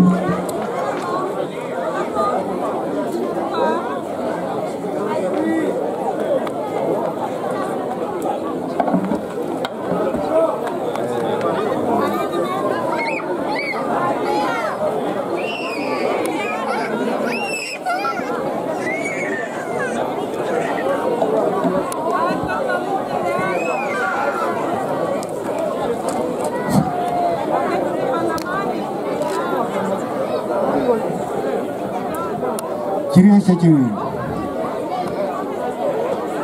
Κυρίες και κύριοι,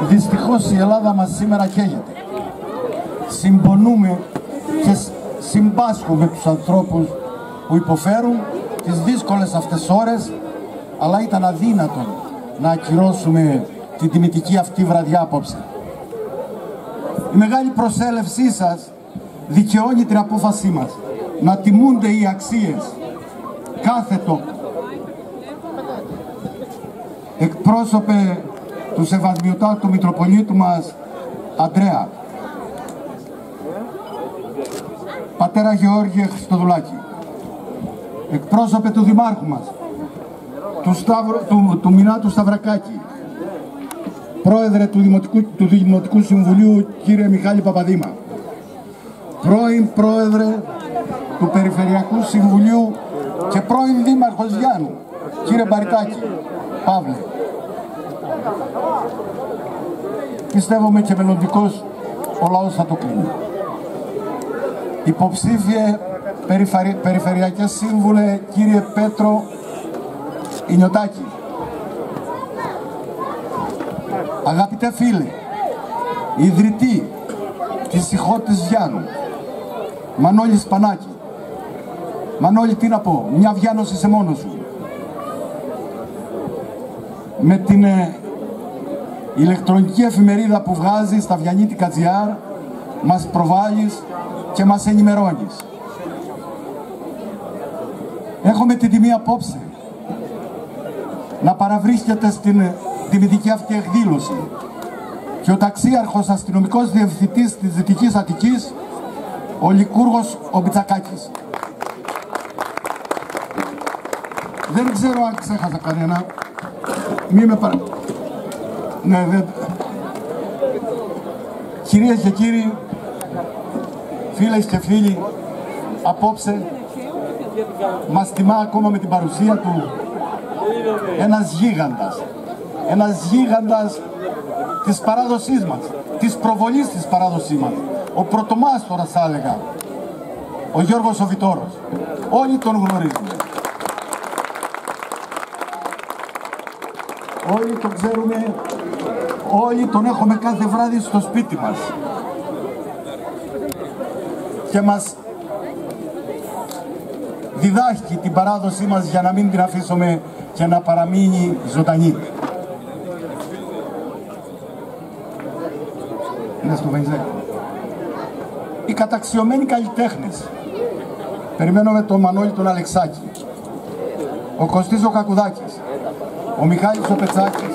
δυστυχώς η Ελλάδα μας σήμερα καίγεται. Συμπονούμε και συμπάσχουμε τους ανθρώπους που υποφέρουν τις δύσκολες αυτές ώρες, αλλά ήταν αδύνατο να ακυρώσουμε την τιμητική αυτή βραδιά απόψε. Η μεγάλη προσέλευσή σας δικαιώνει την απόφασή μας να τιμούνται οι αξίες κάθε τόπο εκπρόσωπε του Σεβασμιωτάτου Μητροπολίτου μας Αντρέα, πατέρα Γεώργια Χριστοδουλάκη, εκπρόσωπε του Δημάρχου μας, του, Σταύρο, του, του Μινάτου Σταυρακάκη, πρόεδρε του Δημοτικού, του Δημοτικού Συμβουλίου κύριε Μιχάλη Παπαδήμα, πρώην πρόεδρε του Περιφερειακού Συμβουλίου και πρώην Δήμαρχος Γιάννου, κύριε Μπαρικάκη, Παύλε. Πιστεύουμε και μελλοντικός ο λαός θα το κρίνει. Υποψήφιε περιφερει... Περιφερειακές Σύμβουλε κύριε Πέτρο Ινιωτάκη. Αγαπητέ φίλε, ιδρυτή της Ιχώτης Γιάννου, Μανώλης Πανάκη. Μανώλη τι να πω, μια βιάνωση σε μόνος σου με την ε, ηλεκτρονική εφημερίδα που βγάζεις στα Βιανίτικα GR μας προβάλλεις και μας ενημερώνεις. Έχουμε την τιμή απόψε να παραβρίσκεται στην τιμητική αυτή εκδήλωση και ο ταξίαρχος αστυνομικός διευθυντής της Δυτικής Αττικής, ο Λικούργος ο Μπιτσακάκης. Δεν ξέρω αν ξέχασα κανένα, μη με παρα... Ναι, δεν... Κυρίες και κύριοι, φίλες και φίλοι, απόψε μας τιμά ακόμα με την παρουσία του ένας γίγαντας. Ένας γίγαντας της παράδοσής μας, της προβολής της παράδοσής μας. Ο πρωτομάστορας θα έλεγα, ο Γιώργος ο Βιτόρος. Όλοι τον γνωρίζουμε. Όλοι τον ξέρουμε, όλοι τον έχουμε κάθε βράδυ στο σπίτι μας. Και μας διδάσκει την παράδοσή μας για να μην την αφήσουμε και να παραμείνει ζωντανή. Είναι στο Οι καταξιωμένοι καλλιτέχνες. Περιμένουμε τον Μανώλη τον Αλεξάκη. Ο Κωστής ο Κακουδάκης ο Μιχάλης ο Πετσάκης,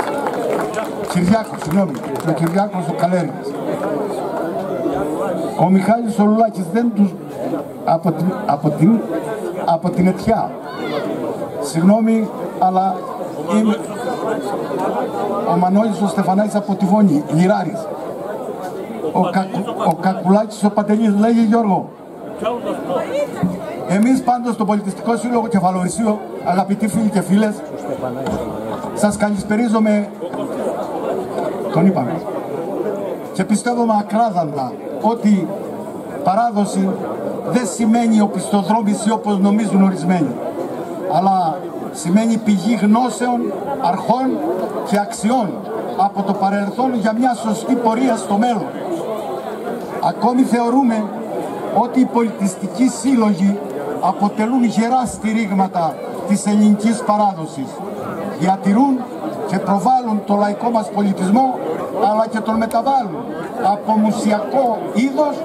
Κυριάκος, συγγνώμη, ο Κυριάκος ο Καλέρης. Ο Μιχάλης ο Λουλάκης δεν τους, από την, από την, από την Αιτιά. Συγγνώμη, αλλά είμαι ο Μανώλης ο Στεφανάκης από τη Βόνη, Λιράρης. Ο, Κα, ο Κακουλάκης ο Παντελής, λέγει Γιώργο. Εμείς πάντως στο Πολιτιστικό Σύλλογο Κεφαλορισίου, αγαπητοί φίλοι και φίλες, σας καλησπερίζομαι, τον είπαμε, και πιστεύω ακράδαντα ότι παράδοση δεν σημαίνει οπισθοδρόμηση όπως νομίζουν ορισμένοι, αλλά σημαίνει πηγή γνώσεων, αρχών και αξιών από το παρελθόν για μια σωστή πορεία στο μέλλον. Ακόμη θεωρούμε ότι οι πολιτιστικοί σύλλογοι αποτελούν γερά στηρίγματα της ελληνικής παράδοσης. Διατηρούν και προβάλλουν το λαϊκό μας πολιτισμό αλλά και τον μεταβάλλουν από μουσιακό είδος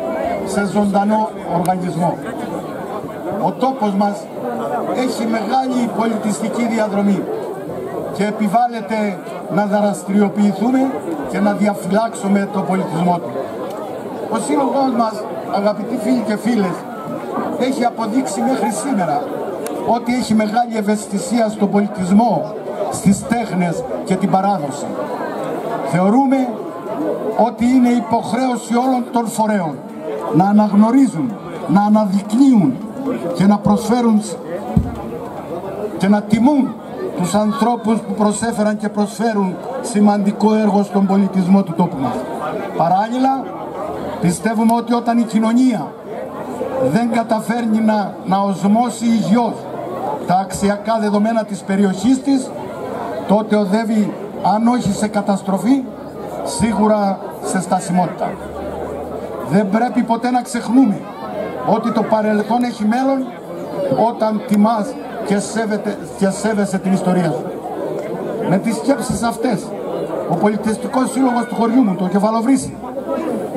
σε ζωντανό οργανισμό. Ο τόπος μας έχει μεγάλη πολιτιστική διαδρομή και επιβάλλεται να δραστηριοποιηθούμε και να διαφυλάξουμε το πολιτισμό του. Ο σύλλογός μας, αγαπητοί φίλοι και φίλες, έχει αποδείξει μέχρι σήμερα ότι έχει μεγάλη ευαισθησία στον πολιτισμό, στις τέχνες και την παράδοση. Θεωρούμε ότι είναι υποχρέωση όλων των φορέων να αναγνωρίζουν, να αναδεικνύουν και να προσφέρουν και να τιμούν τους ανθρώπους που προσέφεραν και προσφέρουν σημαντικό έργο στον πολιτισμό του τόπου μας. Παράλληλα, πιστεύουμε ότι όταν η κοινωνία δεν καταφέρνει να, να οσμώσει υγιώς τα αξιακά δεδομένα της περιοχής της, τότε οδεύει, αν όχι σε καταστροφή, σίγουρα σε στασιμότητα. Δεν πρέπει ποτέ να ξεχνούμε ότι το παρελθόν έχει μέλλον όταν τιμάς και, σέβεται, και σέβεσαι την ιστορία σου. Με τις σκέψεις αυτές, ο πολιτιστικός σύλλογος του χωριού μου, το Κεφαλοβρύση,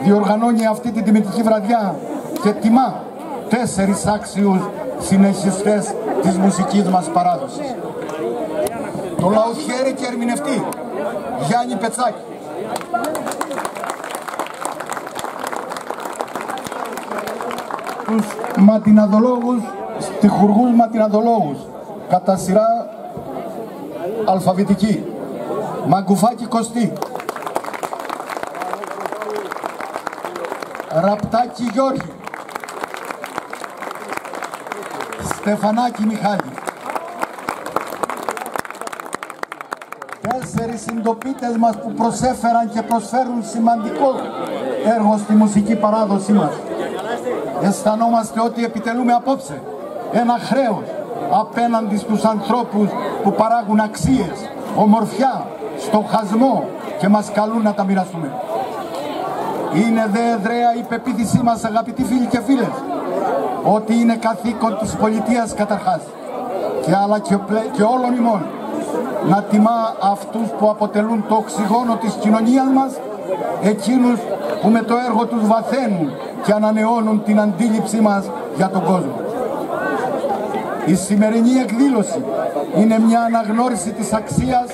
διοργανώνει αυτή την τιμητική βραδιά και τιμά τέσσερις άξιους συνεχιστές της μουσικής μας παράδοσης. Το λαοχέρι και ερμηνευτή Γιάννη Πετσάκη. Τους ματιναδολόγους, στιχουργούς ματιναδολόγους, κατά σειρά αλφαβητική. Μαγκουφάκη Κωστή. Ραπτάκη Γιώργη. Στεφανάκη Μιχάλη. Τέσσερις συντοπίτες μας που προσέφεραν και προσφέρουν σημαντικό έργο στη μουσική παράδοσή μας. Αισθανόμαστε ότι επιτελούμε απόψε ένα χρέος απέναντι στους ανθρώπους που παράγουν αξίες, ομορφιά, στοχασμό και μας καλούν να τα μοιραστούμε. Είναι δε εδραία η πεποίθησή μας αγαπητοί φίλοι και φίλες ότι είναι καθήκον της πολιτείας καταρχάς και άλλα και, και όλων ημών να τιμά αυτούς που αποτελούν το οξυγόνο της κοινωνίας μας εκείνους που με το έργο τους βαθαίνουν και ανανεώνουν την αντίληψή μας για τον κόσμο. Η σημερινή εκδήλωση είναι μια αναγνώριση της αξίας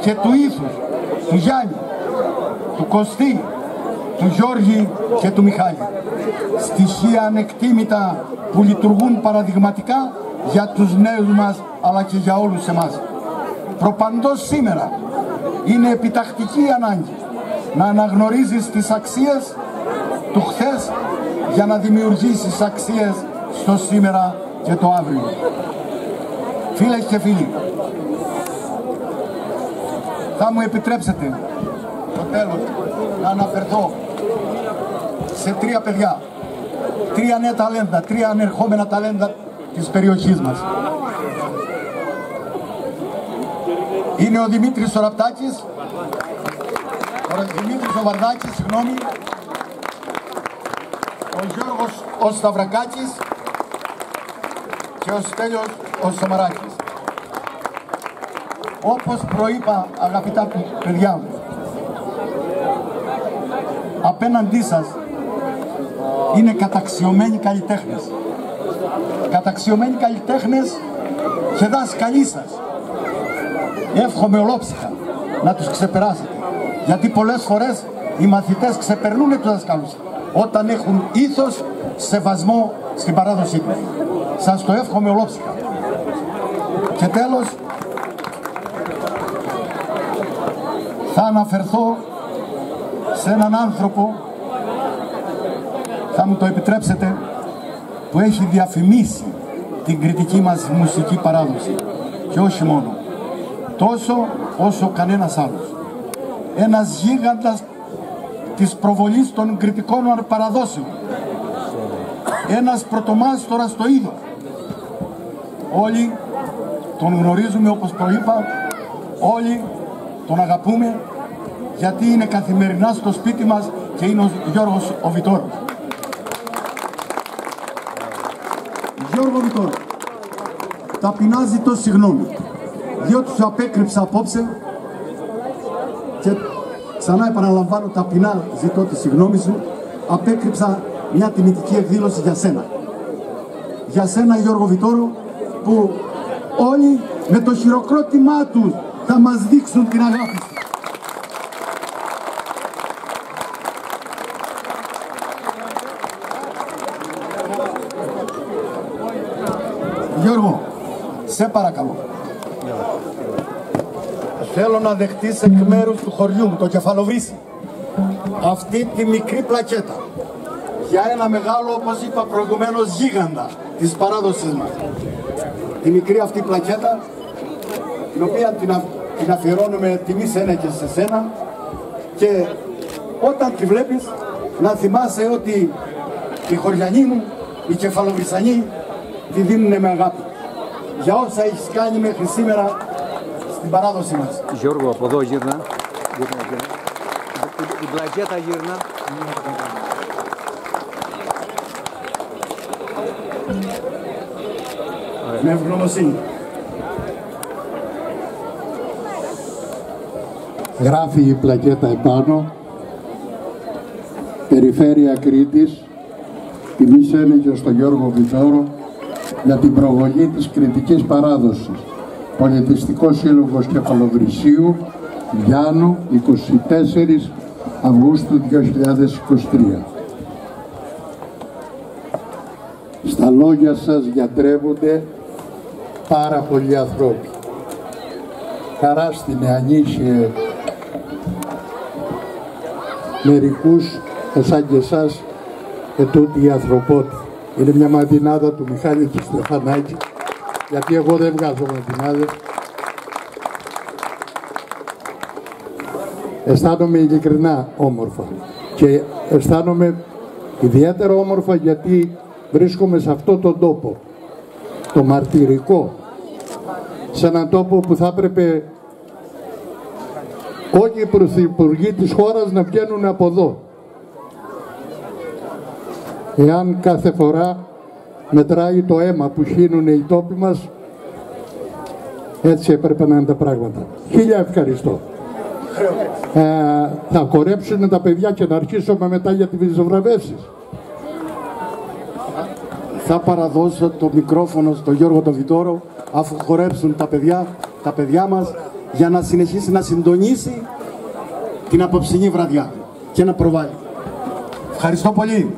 και του ήθους του Γιάννη, του Κωστή, του Γιώργη και του Μιχάλη. Στοιχεία ανεκτήμητα που λειτουργούν παραδειγματικά για τους νέους μας αλλά και για όλους εμάς. Προπαντός σήμερα είναι επιτακτική ανάγκη να αναγνωρίζεις τις αξίες του χθες για να δημιουργήσεις αξίες στο σήμερα και το αύριο. Φίλες και φίλοι, θα μου επιτρέψετε το τέλος να αναφερθώ σε τρία παιδιά, τρία νέα ταλέντα, τρία ανερχόμενα ταλέντα της περιοχής μας. Είναι ο Δημήτρης Σοραπτάκης, ο Δημήτρης ο Βαρδάκης, συγγνώμη, ο Γιώργος ο Σταυρακάκης και ο Στέλιος ο Σαμαράκης. Όπως προείπα αγαπητά παιδιά μου, απέναντί σας είναι καταξιωμένοι καλλιτέχνες. Καταξιωμένοι καλλιτέχνες και δάσκαλοι σας. Εύχομαι ολόψυχα να τους ξεπεράσετε. Γιατί πολλές φορές οι μαθητές ξεπερνούν τους δασκάλους όταν έχουν ήθος σεβασμό στην παράδοσή τους. Σας το εύχομαι ολόψυχα. Και τέλος, θα αναφερθώ σε έναν άνθρωπο, θα μου το επιτρέψετε, που έχει διαφημίσει την κριτική μας μουσική παράδοση. Και όχι μόνο. Τόσο όσο κανένας άλλος. Ένας γίγαντας της προβολής των κριτικών παραδόσεων. Ένας πρωτομάστορας στο είδο. Όλοι τον γνωρίζουμε όπως προείπα, όλοι τον αγαπούμε γιατί είναι καθημερινά στο σπίτι μας και είναι ο Γιώργος ο Βιτόρος. Γιώργο Βιτόρος, ταπεινά ζητώ συγγνώμη, διότι σου απέκρυψα απόψε και ξανά επαναλαμβάνω ταπεινά ζητώ τη συγγνώμη σου, απέκρυψα μια τιμητική εκδήλωση για σένα. Για σένα Γιώργο Βιτόρο που όλοι με το χειροκρότημά τους θα μας δείξουν την αγάπη σου. Γιώργο, Σε παρακαλώ. Θέλω να δεχτείς εκ μέρους του χωριού μου, το κεφαλοβρύσι, αυτή τη μικρή πλακέτα για ένα μεγάλο, όπως είπα προηγουμένως, γίγαντα της παράδοσης μας. Τη μικρή αυτή πλακέτα, την οποία την, την αφιερώνουμε τιμή σένα και σε σένα και όταν τη βλέπεις να θυμάσαι ότι οι χωριανοί μου, οι κεφαλοβρισανοί τη δίνουν με αγάπη. Για όσα έχεις κάνει μέχρι σήμερα στην παράδοση μας. Γιώργο, από εδώ γύρνα. γύρνα, γύρνα. Η πλακέτα γύρνα. Με ευγνωμοσύνη. Γράφει η πλακέτα επάνω. Περιφέρεια Κρήτης. Τιμή και στον Γιώργο Βιτόρο για την προβολή της κριτικής παράδοσης. Πολιτιστικός Σύλλογος Κεφαλοβρυσίου, Γιάννου, 24 Αυγούστου 2023. Στα λόγια σας γιατρεύονται πάρα πολλοί ανθρώποι. Χαρά στην είχε μερικούς εσάν και εσάς ετούτη η ανθρωπότητα. Είναι μια μαντινάδα του Μιχάλη του Στεφανάκη, γιατί εγώ δεν βγάζω μαντινάδες. Αισθάνομαι ειλικρινά όμορφα. Και αισθάνομαι ιδιαίτερα όμορφα γιατί βρίσκομαι σε αυτό τον τόπο, το μαρτυρικό, σε έναν τόπο που θα έπρεπε όλοι οι πρωθυπουργοί της χώρας να βγαίνουν από εδώ. Εάν κάθε φορά μετράει το αίμα που χύνουν οι τόποι μας, έτσι έπρεπε να είναι τα πράγματα. Χίλια ευχαριστώ. Ε, θα κορέψουν τα παιδιά και να αρχίσουμε μετά για τις ζωγραφεύσεις. Θα παραδώσω το μικρόφωνο στον Γιώργο τον Βιτόρο αφού χορέψουν τα παιδιά, τα παιδιά μας για να συνεχίσει να συντονίσει την απόψινή βραδιά και να προβάλλει. Ευχαριστώ πολύ.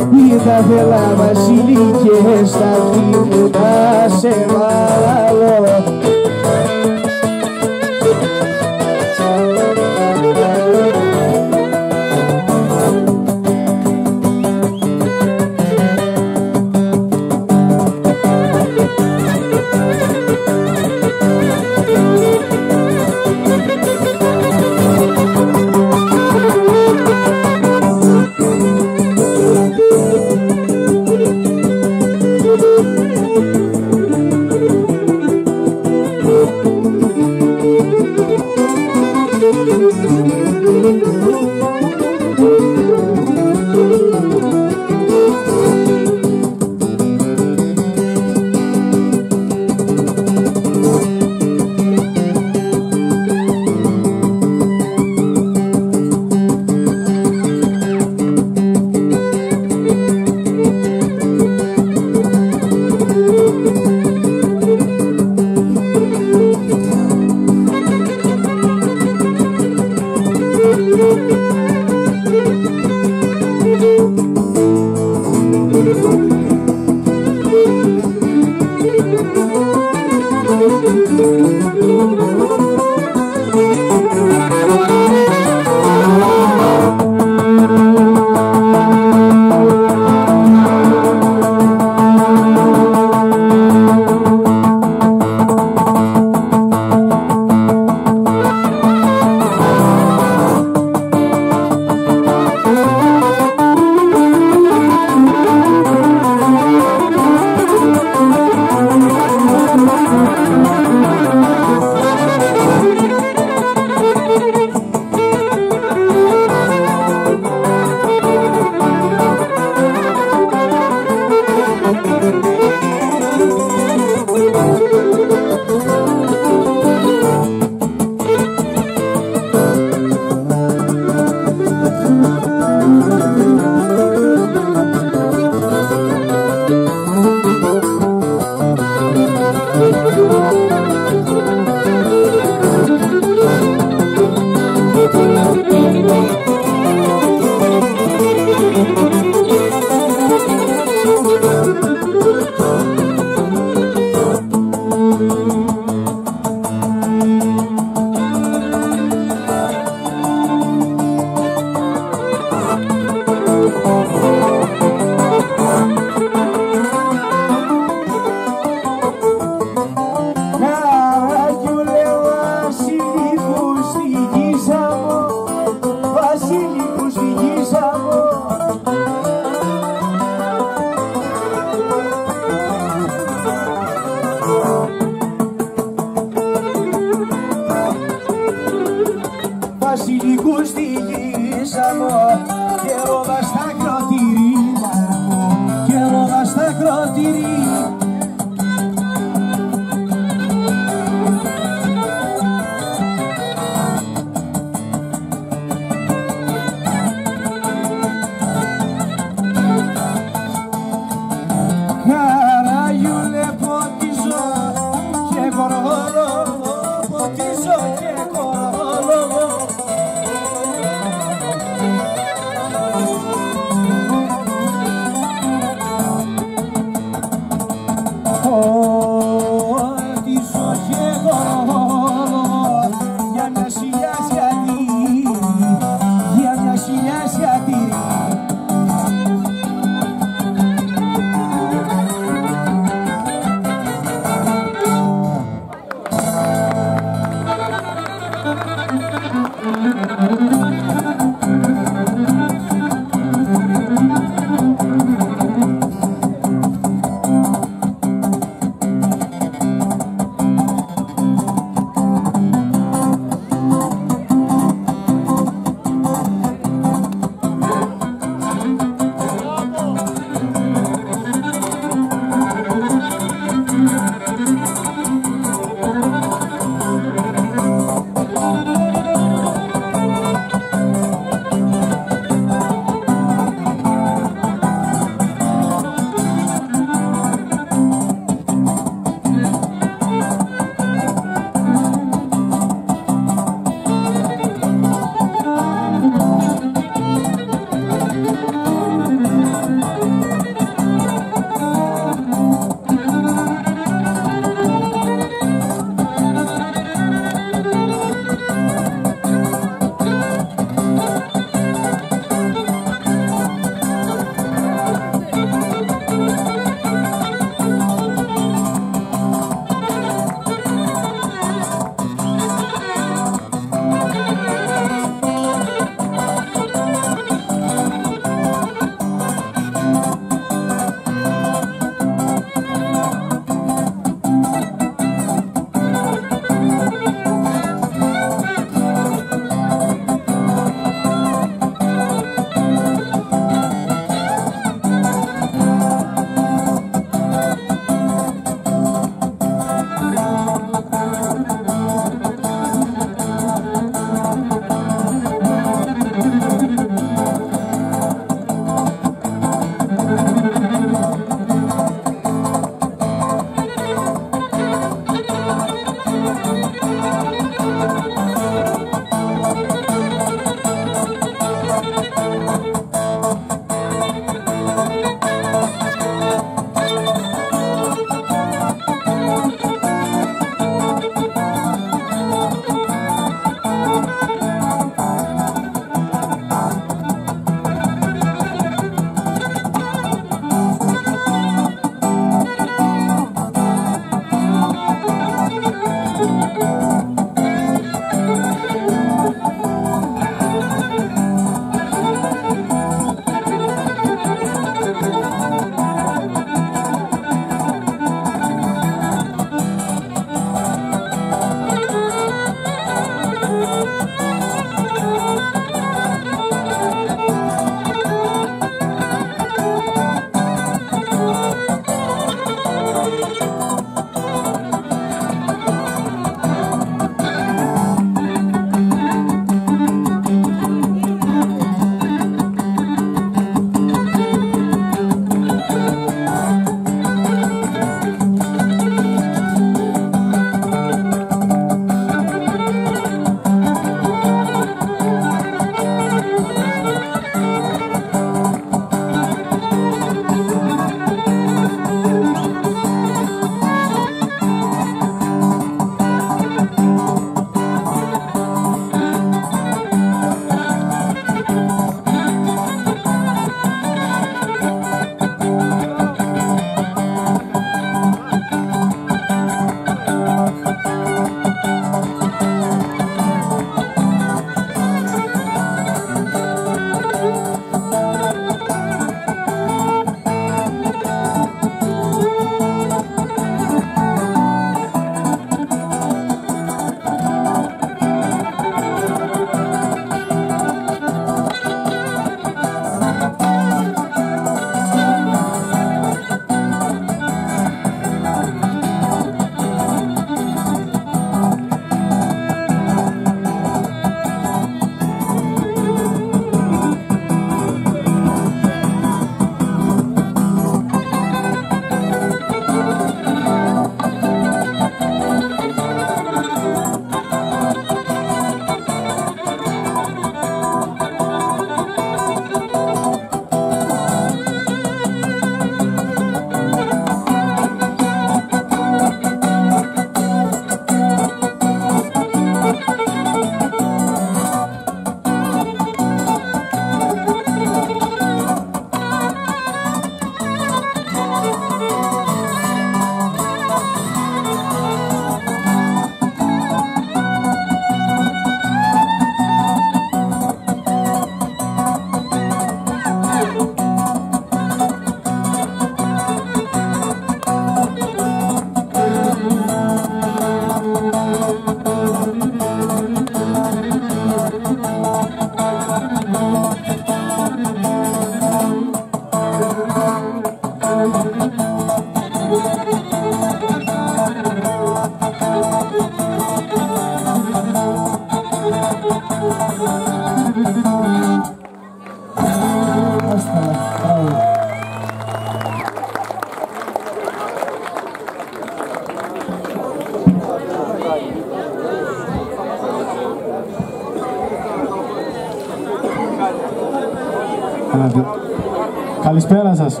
Καλησπέρα σας.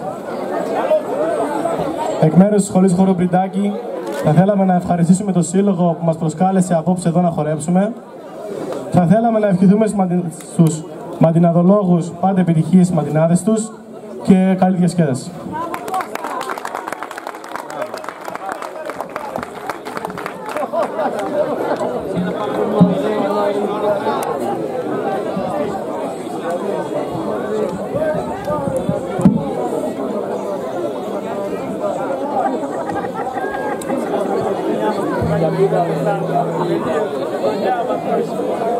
Εκ μέρους της Σχολής Χώρο Μπριντάκη θα θέλαμε να ευχαριστήσουμε τον Σύλλογο που μας προσκάλεσε απόψε εδώ να χορέψουμε. Θα θέλαμε να ευχηθούμε στους μαντιναδολόγους πάντα επιτυχίες στις μαντινάδες τους και καλή διασκέδαση. Obrigado.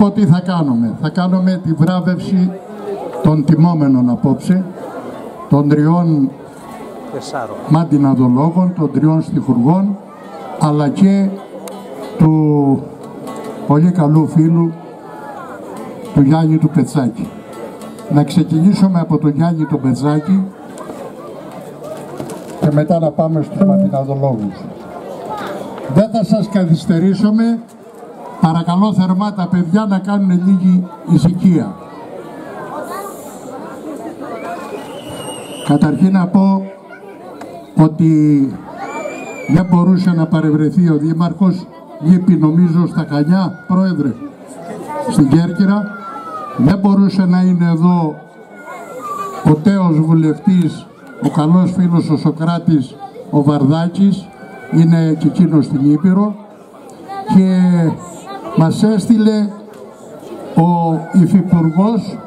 Πω τι θα κάνουμε. Θα κάνουμε τη βράβευση των τιμόμενων απόψε, των τριών μάντιναδολόγων, των τριών στιχουργών, αλλά και του πολύ καλού φίλου του Γιάννη του Πετσάκη. Να ξεκινήσουμε από τον Γιάννη του Πετσάκη και μετά να πάμε στους μαντιναδολόγους. Δεν θα σας καθυστερήσουμε. Παρακαλώ θερμά τα παιδιά να κάνουν λίγη ησυχία. Καταρχήν να πω ότι δεν μπορούσε να παρευρεθεί ο Δήμαρχος λείπει νομίζω στα Χανιά, πρόεδρε, στην Κέρκυρα. Δεν μπορούσε να είναι εδώ ο τέος βουλευτής, ο καλός φίλος ο Σοκράτης, ο Βαρδάκης, είναι και εκείνος στην Ήπειρο και μας έστειλε ο Υφυπουργός,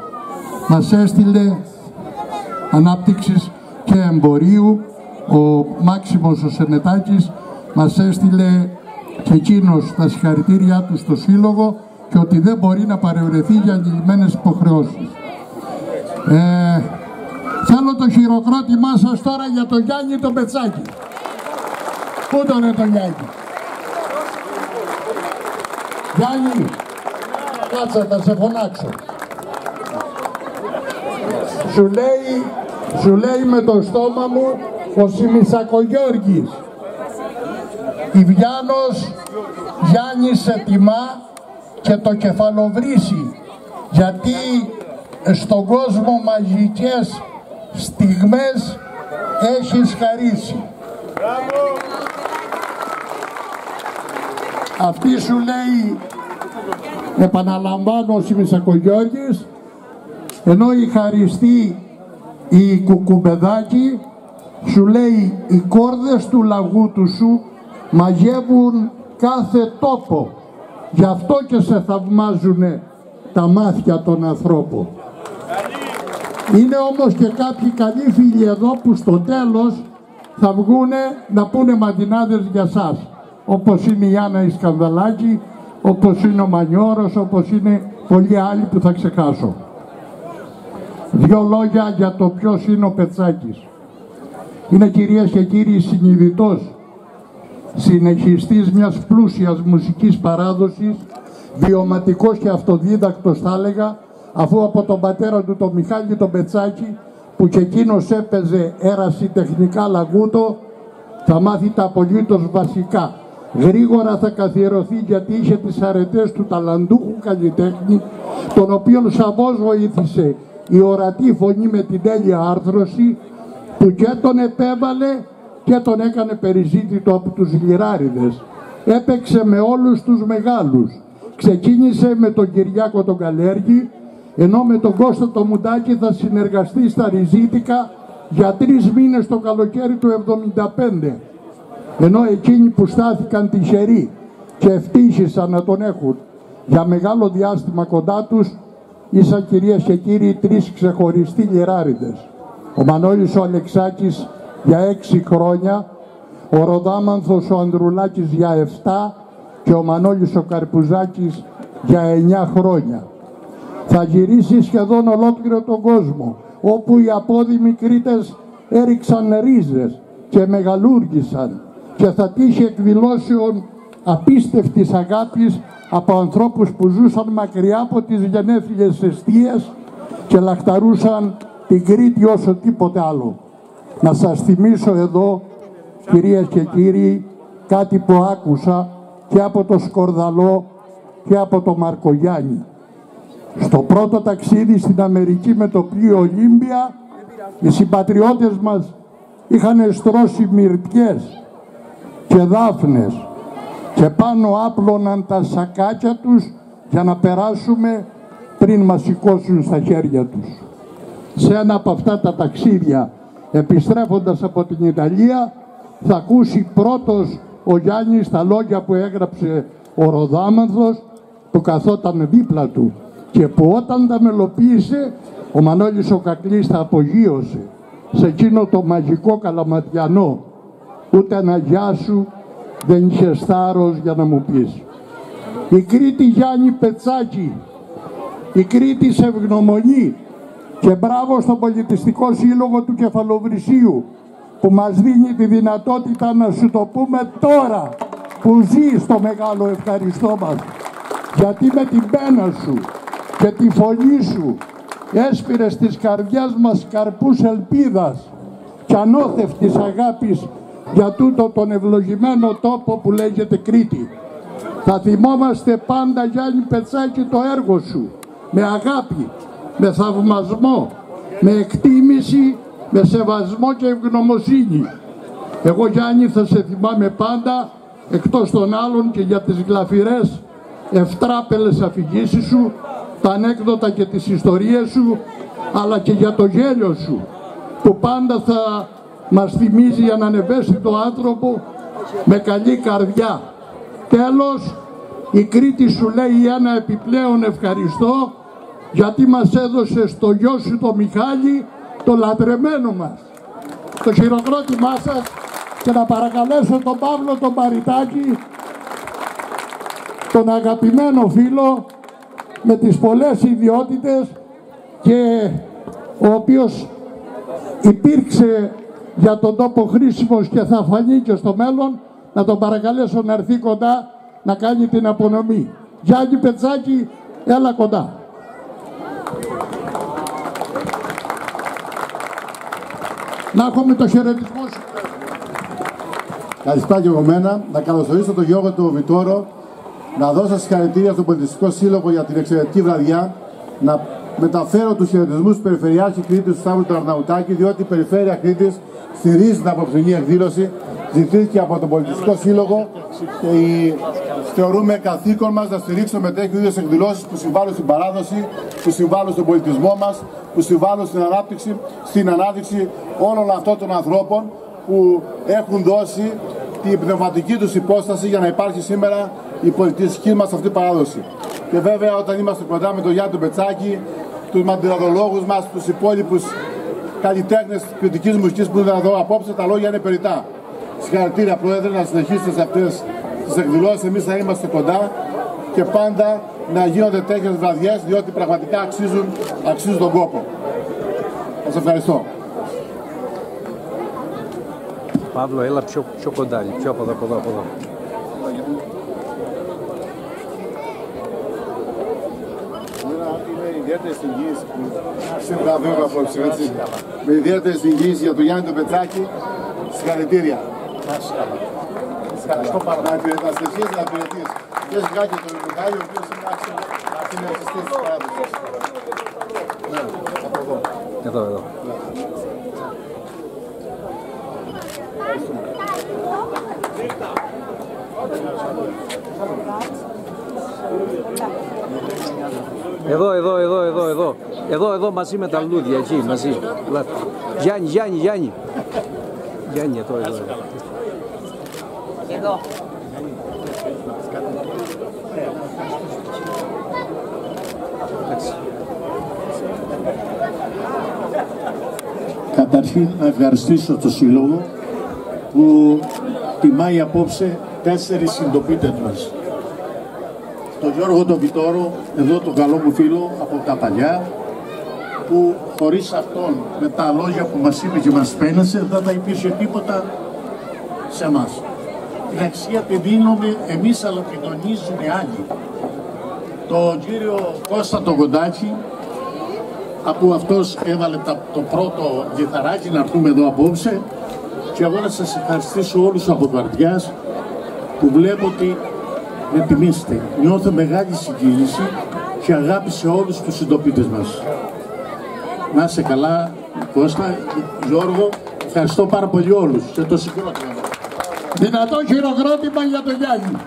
μας έστειλε Ανάπτυξης και Εμπορίου, ο Μάξιμος ο Σενετάκης, μας έστειλε και εκείνος τα συγχαρητήριά του στο Σύλλογο και ότι δεν μπορεί να παρευρεθεί για αγγελμένες υποχρεώσεις. Ε, θέλω το χειροκρότημά σας τώρα για τον Γιάννη τον Πετσάκη. Πού τον είναι τον Γιάννη; Γιάννη, κάτσε θα σε φωνάξω. Σου λέει, σου λέει με το στόμα μου ο Σιμισακογιώργης. Ιβιάνος Γιάννη σε τιμά και το κεφαλοβρύσι γιατί στον κόσμο μαγικές στιγμές έχεις χαρίσει. Αυτή σου λέει, επαναλαμβάνω ο Σιμισακογιώργης, ενώ η χαριστή η κουκουμπεδάκη σου λέει οι κόρδες του λαγού του σου μαγεύουν κάθε τόπο. Γι' αυτό και σε θαυμάζουν τα μάτια των ανθρώπων. Είναι όμως και κάποιοι καλοί φίλοι εδώ που στο τέλος θα βγούνε να πούνε μαντινάδες για σας. Όπως είναι η Άννα Ισκανδαλάκη, όπως είναι ο Μανιώρος, όπως είναι πολλοί άλλοι που θα ξεχάσω. Δύο λόγια για το ποιος είναι ο Πετσάκης. Είναι κυρίες και κύριοι συνειδητός συνεχιστής μιας πλούσιας μουσικής παράδοσης, βιωματικός και αυτοδίδακτος θα έλεγα, αφού από τον πατέρα του τον Μιχάλη τον Πετσάκη, που και εκείνος έπαιζε έραση τεχνικά λαγούτο, θα μάθει τα απολύτως βασικά. Γρήγορα θα καθιερωθεί γιατί είχε τις αρετές του ταλαντούχου καλλιτέχνη, τον οποίον σαβώς βοήθησε η ορατή φωνή με την τέλεια άρθρωση, που και τον επέβαλε και τον έκανε περιζήτητο από τους λιράριδες. Έπαιξε με όλους τους μεγάλους. Ξεκίνησε με τον Κυριάκο τον Καλέργη, ενώ με τον Κώστα το Μουντάκη θα συνεργαστεί στα Ριζίτικα για τρεις μήνες το καλοκαίρι του 1975. Ενώ εκείνοι που στάθηκαν τυχεροί και ευτύχησαν να τον έχουν για μεγάλο διάστημα κοντά τους, ήσαν κυρίες και κύριοι τρεις ξεχωριστοί λιράριδες. Ο Μανώλης ο Αλεξάκης για έξι χρόνια, ο Ροδάμανθος ο Ανδρουλάκης για εφτά και ο Μανώλης ο Καρπουζάκης για εννιά χρόνια. Θα γυρίσει σχεδόν ολόκληρο τον κόσμο, όπου οι απόδημοι Κρήτες έριξαν ρίζες και μεγαλούργησαν και θα τύχει εκδηλώσεων απίστευτης αγάπης από ανθρώπους που ζούσαν μακριά από τις γενέθλιες αιστείες και λαχταρούσαν την Κρήτη όσο τίποτε άλλο. Να σας θυμίσω εδώ, κυρίες και κύριοι, κάτι που άκουσα και από το Σκορδαλό και από το Μαρκογιάννη. Στο πρώτο ταξίδι στην Αμερική με το πλοίο Ολύμπια, οι συμπατριώτες μας είχαν στρώσει μυρτιές και δάφνες και πάνω άπλωναν τα σακάκια τους για να περάσουμε πριν μας σηκώσουν στα χέρια τους. Σε ένα από αυτά τα ταξίδια επιστρέφοντας από την Ιταλία θα ακούσει πρώτος ο Γιάννης τα λόγια που έγραψε ο Ροδάμανθος που καθόταν δίπλα του και που όταν τα μελοποίησε ο Μανώλης ο Κακλής θα απογείωσε σε εκείνο το μαγικό καλαματιανό ούτε ένα γεια σου δεν είχε θάρρος για να μου πεις. η Κρήτη Γιάννη Πετσάκη, η Κρήτη σε ευγνωμονή και μπράβο στον Πολιτιστικό Σύλλογο του Κεφαλοβρυσίου που μας δίνει τη δυνατότητα να σου το πούμε τώρα που ζεις στο μεγάλο ευχαριστώ μας γιατί με την πένα σου και τη φωνή σου έσπηρες της καρδιάς μας καρπούς ελπίδας και ανώθευτης αγάπης για τούτο τον ευλογημένο τόπο που λέγεται Κρήτη. Θα θυμόμαστε πάντα Γιάννη Πετσάκη το έργο σου με αγάπη, με θαυμασμό, με εκτίμηση, με σεβασμό και ευγνωμοσύνη. Εγώ Γιάννη θα σε θυμάμαι πάντα εκτός των άλλων και για τις γλαφυρές ευτράπελες αφηγήσεις σου, τα ανέκδοτα και τις ιστορίες σου, αλλά και για το γέλιο σου, που πάντα θα μας θυμίζει έναν ευαίσθητο άνθρωπο με καλή καρδιά. Τέλος, η Κρήτη σου λέει ένα επιπλέον ευχαριστώ γιατί μας έδωσε στο γιο σου το Μιχάλη το λατρεμένο μας. Το χειροκρότημά σας και να παρακαλέσω τον Παύλο τον Παριτάκη τον αγαπημένο φίλο με τις πολλές ιδιότητες και ο οποίος υπήρξε για τον τόπο χρήσιμος και θα φανεί και στο μέλλον να τον παρακαλέσω να έρθει κοντά να κάνει την απονομή. Γιάννη Πετσάκη, έλα κοντά. Να έχουμε το χαιρετισμό σου. Καλησπέρα και εγώ μένα. Να καλωσορίσω τον Γιώργο του Βιτόρο, να δώσω συγχαρητήρια στον Πολιτιστικό Σύλλογο για την εξαιρετική βραδιά, να μεταφέρω τους χαιρετισμούς του Περιφερειάρχη Κρήτης του Σταύρου του Αρναουτάκη, διότι η Περιφέρεια Κρήτης στηρίζει την απόψινή εκδήλωση. Ζητήθηκε από τον Πολιτιστικό Σύλλογο και η... θεωρούμε καθήκον μας να στηρίξουμε τέτοιου είδους εκδηλώσεις που συμβάλλουν στην παράδοση, που συμβάλλουν στον πολιτισμό μας, που συμβάλλουν στην ανάπτυξη, στην ανάδειξη όλων αυτών των ανθρώπων που έχουν δώσει την πνευματική τους υπόσταση για να υπάρχει σήμερα η πολιτιστική μας αυτή παράδοση. Και βέβαια όταν είμαστε κοντά με τον Γιάννη Μπετσάκη, τους μαντιραδολόγους μας, τους υπόλοιπους καλλιτέχνες της ποιοτικής μουσικής που είναι εδώ απόψε, τα λόγια είναι περιτά. Συγχαρητήρια Πρόεδρε, να συνεχίσετε σε αυτές τις εκδηλώσεις, εμείς θα είμαστε κοντά και πάντα να γίνονται τέτοιες βραδιές, διότι πραγματικά αξίζουν, αξίζουν τον κόπο. Σας ευχαριστώ. Παύλο, έλα πιο, πιο κοντά, πιο από εδώ, από εδώ, από εδώ. Είναι ιδιαίτερη συγκίνηση που συμβραβεύω απόψε, έτσι. Με ιδιαίτερη συγκίνηση για τον Γιάννη τον Πετσάκη. Συγχαρητήρια. Ευχαριστώ πάρα πολύ. Να συνεχίσει να υπηρετείς. Και σιγά και τον Μιχάλη, ο οποίος είναι άξιος συνεργαστής της παράδοσης. Ναι, από εδώ. Εδώ, εδώ. Εδώ, εδώ, εδώ, εδώ, εδώ. Εδώ, εδώ μαζί με τα λουλούδια, εκεί, μαζί. Λάθη. Γιάννη, Γιάννη, Γιάννη. Γιάννη, εδώ, εδώ. εδώ. Εδώ. Εντάξει. Καταρχήν να ευχαριστήσω το Σύλλογο που τιμάει απόψε τέσσερις συντοπίτες μας. Τον Γιώργο τον Βιτόρο, εδώ τον καλό μου φίλο από τα παλιά, που χωρίς αυτόν με τα λόγια που μας είπε και μας πένασε δεν θα υπήρχε τίποτα σε εμάς. Την αξία τη δίνουμε εμείς αλλά την τονίζουν οι άλλοι. Το κύριο Κώστα τον Κοντάκη από αυτός έβαλε τα- το πρώτο γεθαράκι να έρθουμε εδώ απόψε και εγώ να σας ευχαριστήσω όλους από καρδιάς που βλέπω ότι με τιμήσετε. Νιώθω μεγάλη συγκίνηση και αγάπη σε όλους τους συντοπίτες μας. Να είσαι καλά, Κώστα, Γιώργο, ευχαριστώ πάρα πολύ όλους και το συγκρότημα. Δυνατό χειροκρότημα για τον Γιάννη.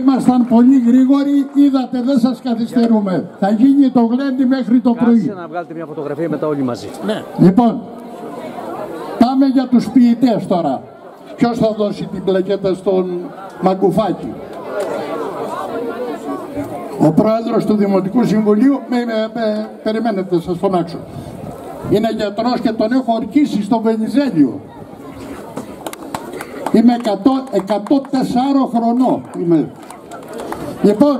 Ήμασταν πολύ γρήγοροι, είδατε δεν σας καθυστερούμε. Θα γίνει το γλέντι μέχρι το πρωί. Κάτσε να βγάλετε μια φωτογραφία μετά όλοι μαζί. Ναι. Λοιπόν, πάμε για τους ποιητές τώρα. Ποιος θα δώσει την πλακέτα στον Μαγκουφάκη; Ο πρόεδρος του Δημοτικού Συμβουλίου, με, με- με- περιμένετε θα σας φωνάξω. Είναι γιατρός και τον έχω ορκίσει στο Βενιζέλιο. Είμαι 100, 104 χρονών. Είμαι. Λοιπόν,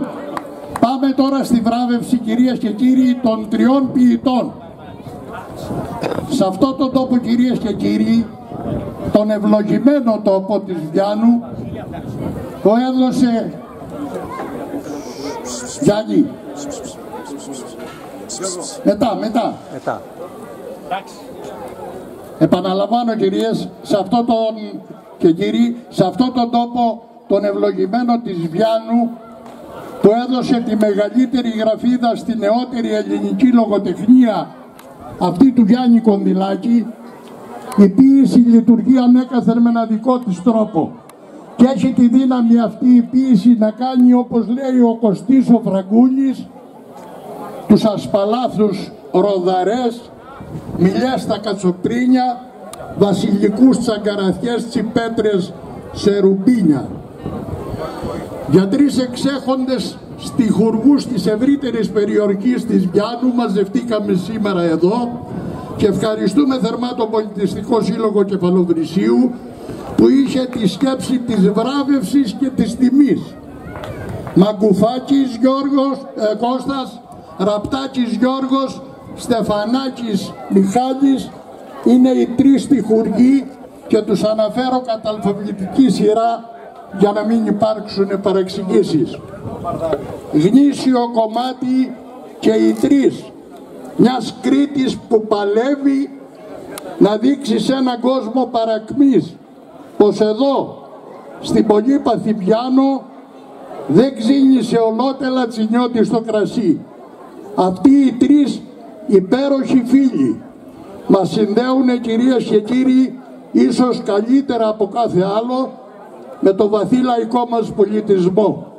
πάμε τώρα στη βράβευση κυρίες και κύριοι των τριών ποιητών. Σε αυτό το τόπο κυρίες και κύριοι, τον ευλογημένο τόπο της Βιάνου, το έδωσε Γιάννη. Μετά, μετά. Μετά. Επαναλαμβάνω κυρίες, σε αυτό τον, και κύριοι, σε αυτό τον τόπο τον ευλογημένο της Βιάνου που έδωσε τη μεγαλύτερη γραφίδα στη νεότερη ελληνική λογοτεχνία αυτή του Γιάννη Κονδυλάκη η ποίηση λειτουργεί ανέκαθεν με ένα δικό της τρόπο και έχει τη δύναμη αυτή η ποίηση να κάνει όπως λέει ο Κωστής ο Φραγκούλης τους ασπαλάθους ροδαρές, μιλιές στα κατσοπρίνια, βασιλικούς τσαγκαραθιές, τσιπέτρες σε ρουμπίνια. Για τρεις εξέχοντες στιχουργούς της ευρύτερης περιορκής της Βιάνου μαζευτήκαμε σήμερα εδώ και ευχαριστούμε θερμά τον Πολιτιστικό Σύλλογο Κεφαλοβρυσίου που είχε τη σκέψη της βράβευσης και της τιμής. Μαγκουφάκης Γιώργος, ε, Κώστας, Ραπτάκης Γιώργος, Στεφανάκης Μιχάλης είναι οι τρεις στιχουργοί και τους αναφέρω κατά αλφαβητική σειρά για να μην υπάρξουν παρεξηγήσεις. Γνήσιο κομμάτι και οι τρεις μιας Κρήτης που παλεύει να δείξει σε έναν κόσμο παρακμής πως εδώ στην Πολύπαθη Πιάνο δεν ξύνησε ολότελα τσινιώτη στο κρασί. Αυτοί οι τρεις υπέροχοι φίλοι μας συνδέουν κυρίες και κύριοι ίσως καλύτερα από κάθε άλλο με το βαθύ λαϊκό μας πολιτισμό.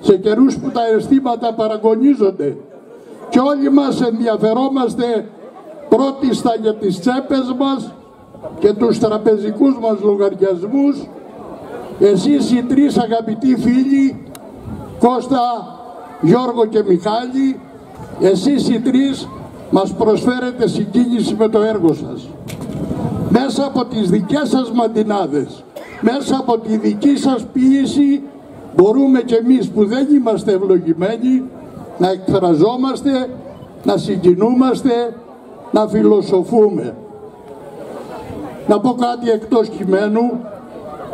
Σε καιρούς που τα αισθήματα παραγωνίζονται και όλοι μας ενδιαφερόμαστε πρώτιστα για τις τσέπες μας και τους τραπεζικούς μας λογαριασμούς εσείς οι τρεις αγαπητοί φίλοι Κώστα, Γιώργο και Μιχάλη εσείς οι τρεις μας προσφέρετε συγκίνηση με το έργο σας. Μέσα από τις δικές σας μαντινάδες μέσα από τη δική σας ποιήση μπορούμε και εμείς που δεν είμαστε ευλογημένοι να εκφραζόμαστε, να συγκινούμαστε, να φιλοσοφούμε. Να πω κάτι εκτός κειμένου,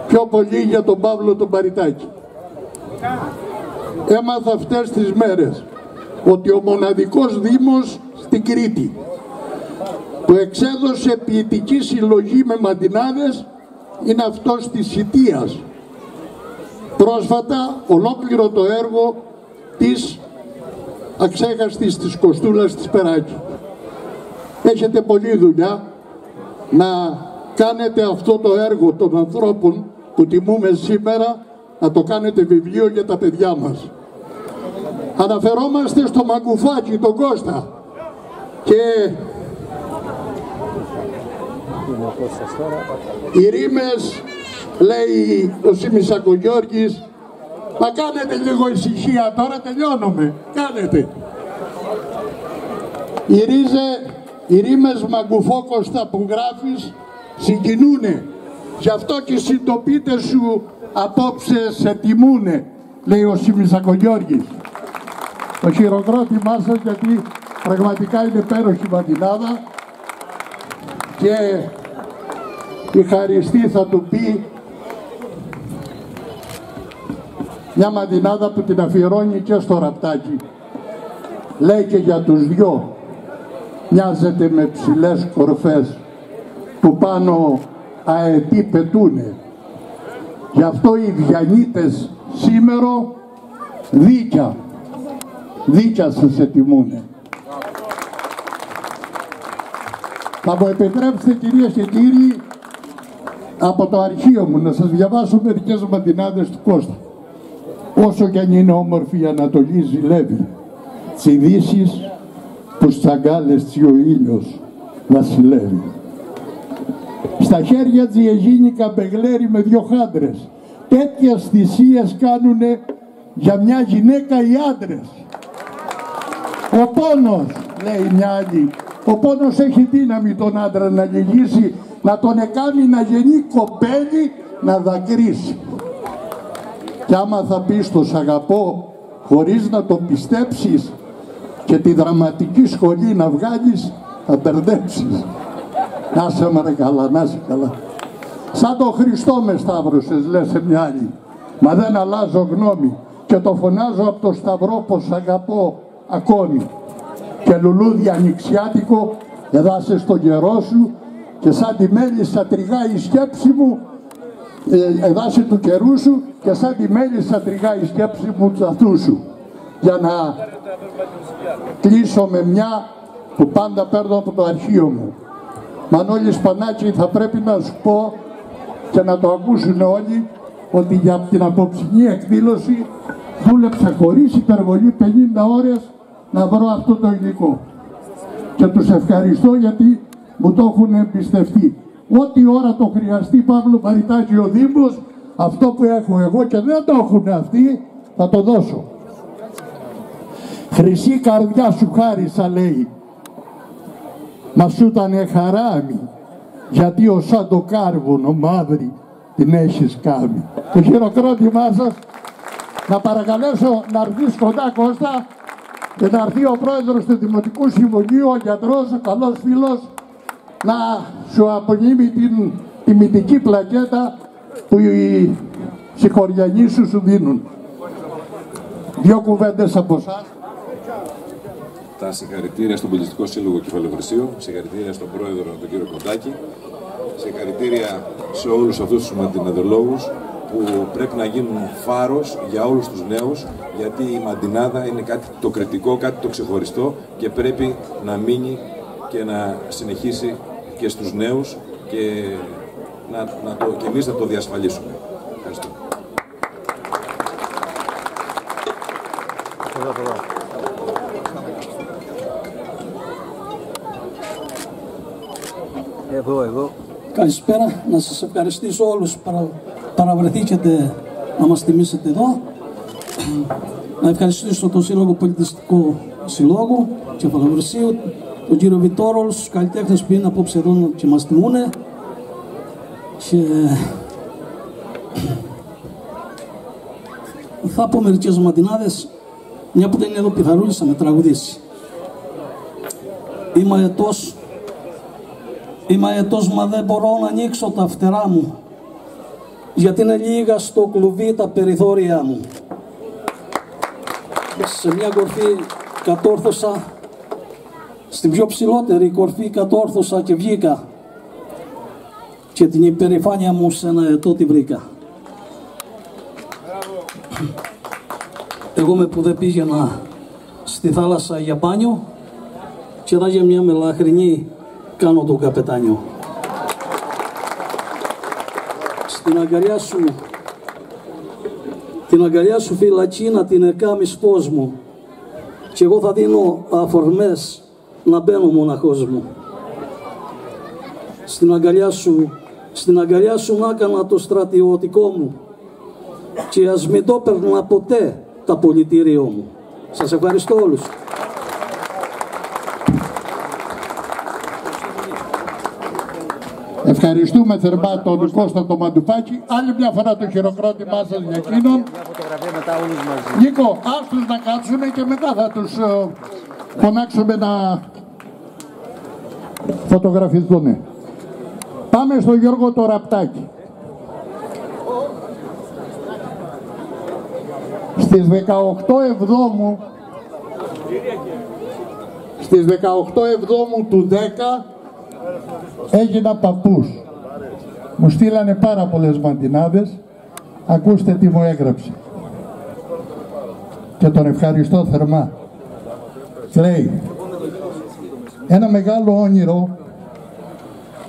πιο πολύ για τον Παύλο τον Παριτάκη. Έμαθα αυτές τις μέρες ότι ο μοναδικός Δήμος στην Κρήτη που εξέδωσε ποιητική συλλογή με μαντινάδες είναι αυτός της Σιτίας. Πρόσφατα ολόκληρο το έργο της αξέχαστης της Κοστούλας της Περάκης. Έχετε πολλή δουλειά να κάνετε αυτό το έργο των ανθρώπων που τιμούμε σήμερα να το κάνετε βιβλίο για τα παιδιά μας. Αναφερόμαστε στο Μαγκουφάκι, τον Κώστα και οι ρήμες λέει ο Σιμισακογιώργης Μα κάνετε λίγο ησυχία τώρα τελειώνουμε. Κάνετε. Οι, ρίζε, οι ρήμες μαγκουφόκοστα που γράφεις συγκινούνε. Γι' αυτό και οι συντοπίτες σου απόψε σε τιμούνε, λέει ο Σιμισακογιώργης. Το χειροκρότημά σας γιατί πραγματικά είναι πέροχη μαντινάδα και η Χαριστή θα του πει μια μαντινάδα που την αφιερώνει και στο ραπτάκι. Λέει και για τους δυο, μοιάζεται με ψηλές κορφές που πάνω αετοί πετούνε. Γι' αυτό οι διανύτες σήμερα δίκια, δίκια σας ετοιμούνε. Θα μου επιτρέψετε κυρίες και κύριοι από το αρχείο μου να σας διαβάσω μερικές μαντινάδες του Κώστα όσο κι αν είναι όμορφη η Ανατολή ζηλεύει τις ειδήσεις που σταγκάλες ο ήλιος βασιλεύει. Στα χέρια της η καμπεγλέρι με δυο χάντρες. Τέτοιες θυσίες κάνουνε για μια γυναίκα οι άντρες. Ο πόνος, λέει μια άλλη, ο πόνος έχει δύναμη τον άντρα να λυγίσει, να τον εκάνει να γεννεί κοπέλι να δακρύσει. Και άμα θα πεις το σ' αγαπώ χωρίς να το πιστέψεις και τη δραματική σχολή να βγάλεις, θα μπερδέψεις. Να σε μωρέ καλά, να σε καλά. Σαν το Χριστό μες σταύρωσες, λες σε μια άλλη. Μα δεν αλλάζω γνώμη και το φωνάζω από το σταυρό πως σ' αγαπώ ακόμη. Και λουλούδι ανοιξιάτικο, εδάσε στο καιρό σου και σαν τη μέλισσα τριγάει η σκέψη μου ε, εδάσε του καιρού σου και σαν τη μέλισσα τριγάει η σκέψη μου του αυτού σου. Για να κλείσω με μια που πάντα παίρνω από το αρχείο μου. Μανώλη Σπανάκη θα πρέπει να σου πω και να το ακούσουν όλοι ότι για την απόψινή εκδήλωση δούλεψα χωρίς υπερβολή 50 ώρες να βρω αυτό το υλικό. Και τους ευχαριστώ γιατί μου το έχουν εμπιστευτεί. Ό,τι ώρα το χρειαστεί Παύλο Μαριτάκη ο Δήμος, αυτό που έχω εγώ και δεν το έχουν αυτοί, θα το δώσω. Χρυσή καρδιά σου χάρισα λέει, μα σου ήταν χαράμι, γιατί ο σαν το κάρβουνο μαύρη την έχεις κάνει. Το χειροκρότημά σας να παρακαλέσω να έρθεις κοντά Κώστα και να έρθει ο πρόεδρος του Δημοτικού Συμβουλίου, ο γιατρός, ο καλός φίλος, να σου απονείμει την τιμητική πλακέτα που οι συγχωριανοί σου σου δίνουν. Δύο κουβέντες από εσάς. Τα συγχαρητήρια στον Πολιτιστικό Σύλλογο Κεφαλαιοχρησίου, συγχαρητήρια στον πρόεδρο τον κύριο Κοντάκη, συγχαρητήρια σε όλους αυτούς τους μαντιναδολόγους που πρέπει να γίνουν φάρος για όλους τους νέους γιατί η μαντινάδα είναι κάτι το κριτικό, κάτι το ξεχωριστό και πρέπει να μείνει και να συνεχίσει και στους νέους και, να, να το, και εμείς να το διασφαλίσουμε. Ευχαριστώ. Εδώ, εδώ. Καλησπέρα. Να σας ευχαριστήσω όλους που παρα, παραβρεθήκατε να μας τιμήσετε εδώ. Να ευχαριστήσω τον Σύλλογο Πολιτιστικό Συλλόγου Κεφαλοβρυσίου, τον κύριο Βιτόρο, όλους τους καλλιτέχνες που είναι απόψε εδώ και μας τιμούνε. Και θα πω μερικές ματινάδες, μια που δεν είναι εδώ πιθαρούλης θα με τραγουδήσει. Είμαι ετός Είμαι ετός μα δεν μπορώ να ανοίξω τα φτερά μου γιατί είναι λίγα στο κλουβί τα περιθώρια μου. Σε μια κορφή κατόρθωσα, στην πιο ψηλότερη κορφή κατόρθωσα και βγήκα και την υπερηφάνεια μου σε ένα ετό τη βρήκα. Εγώ με που δεν πήγαινα στη θάλασσα για μπάνιο και θα για μια μελαχρινή κάνω τον καπετάνιο. Στην αγκαλιά σου, την αγκαλιά σου φυλακή να την εκάμεις πώς μου και εγώ θα δίνω αφορμές να μπαίνω μοναχός μου. Στην αγκαλιά σου, στην αγκαλιά σου να έκανα το στρατιωτικό μου και ας μην το έπαιρνα ποτέ τα πολιτήριό μου. Σας ευχαριστώ όλους. Ευχαριστούμε θερμά τον Κώστα το Μαντουπάκη. Άλλη μια φορά το χειροκρότημά σας για εκείνον. Νίκο, άστους να κάτσουν και μετά θα τους ε, φωνάξουμε να φωτογραφηθούν. Πάμε στο Γιώργο το Ραπτάκη. Στις 18 Εβδόμου στις 18 Εβδόμου του 10 έγινα παππούς. Μου στείλανε πάρα πολλές μαντινάδες. Ακούστε τι μου έγραψε. Και τον ευχαριστώ θερμά. Λέει, ένα μεγάλο όνειρο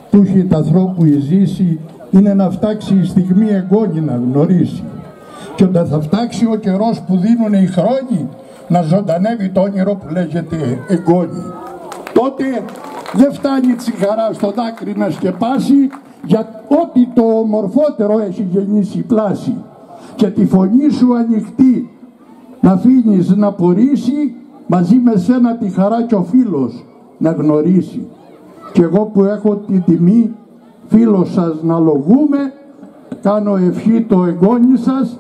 που έχει τα ανθρώπου η ζήση είναι να φτάξει η στιγμή εγγόνη να γνωρίσει. Και όταν θα φτάξει ο καιρός που δίνουν οι χρόνοι να ζωντανεύει το όνειρο που λέγεται εγγόνη. Τότε δεν φτάνει τσιγαρά στο δάκρυ να σκεπάσει για ό,τι το ομορφότερο έχει γεννήσει πλάση και τη φωνή σου ανοιχτή να αφήνεις να πορήσει μαζί με σένα τη χαρά και ο φίλος να γνωρίσει και εγώ που έχω τη τιμή φίλος σας να λογούμε κάνω ευχή το εγγόνι σας,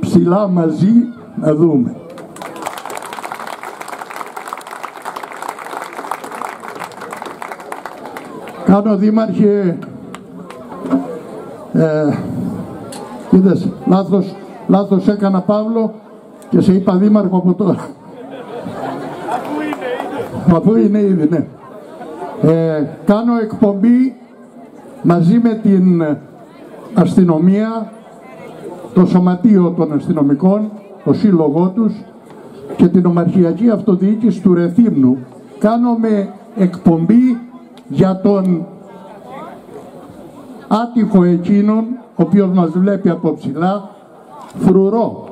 ψηλά μαζί να δούμε. Κάνω δήμαρχε, ε, είδες, λάθος, λάθος έκανα Παύλο και σε είπα δήμαρχο από τώρα. Αφού είναι ήδη, ναι. Ε, κάνω εκπομπή μαζί με την αστυνομία, το σωματείο των αστυνομικών, το σύλλογός τους και την ομαρχιακή αυτοδιοίκηση του Ρεθύμνου. Κάνουμε εκπομπή για τον άτυχο εκείνον, ο οποίος μας βλέπει από ψηλά, φρουρό,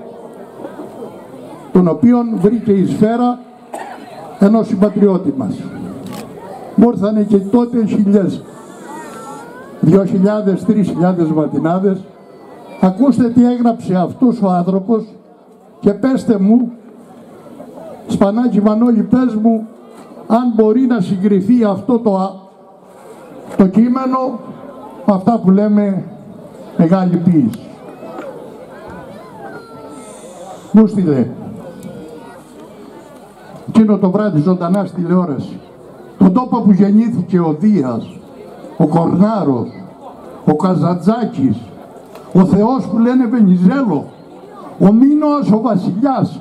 τον οποίον βρήκε η σφαίρα ενός συμπατριώτη μας. Μου ήρθανε και τότε χιλιές, δυο χιλιάδες, τρεις χιλιάδες ματινάδες. Ακούστε τι έγραψε αυτός ο άνθρωπος και πέστε μου, Σπανάκι Μανώλη, πες μου, αν μπορεί να συγκριθεί αυτό το, το κείμενο με αυτά που λέμε μεγάλη ποίηση. Μου στείλε εκείνο το βράδυ ζωντανά στη τηλεόραση τον τόπο που γεννήθηκε ο Δίας, ο Κορνάρος, ο Καζατζάκης, ο Θεός που λένε Βενιζέλο, ο Μίνωας ο Βασιλιάς.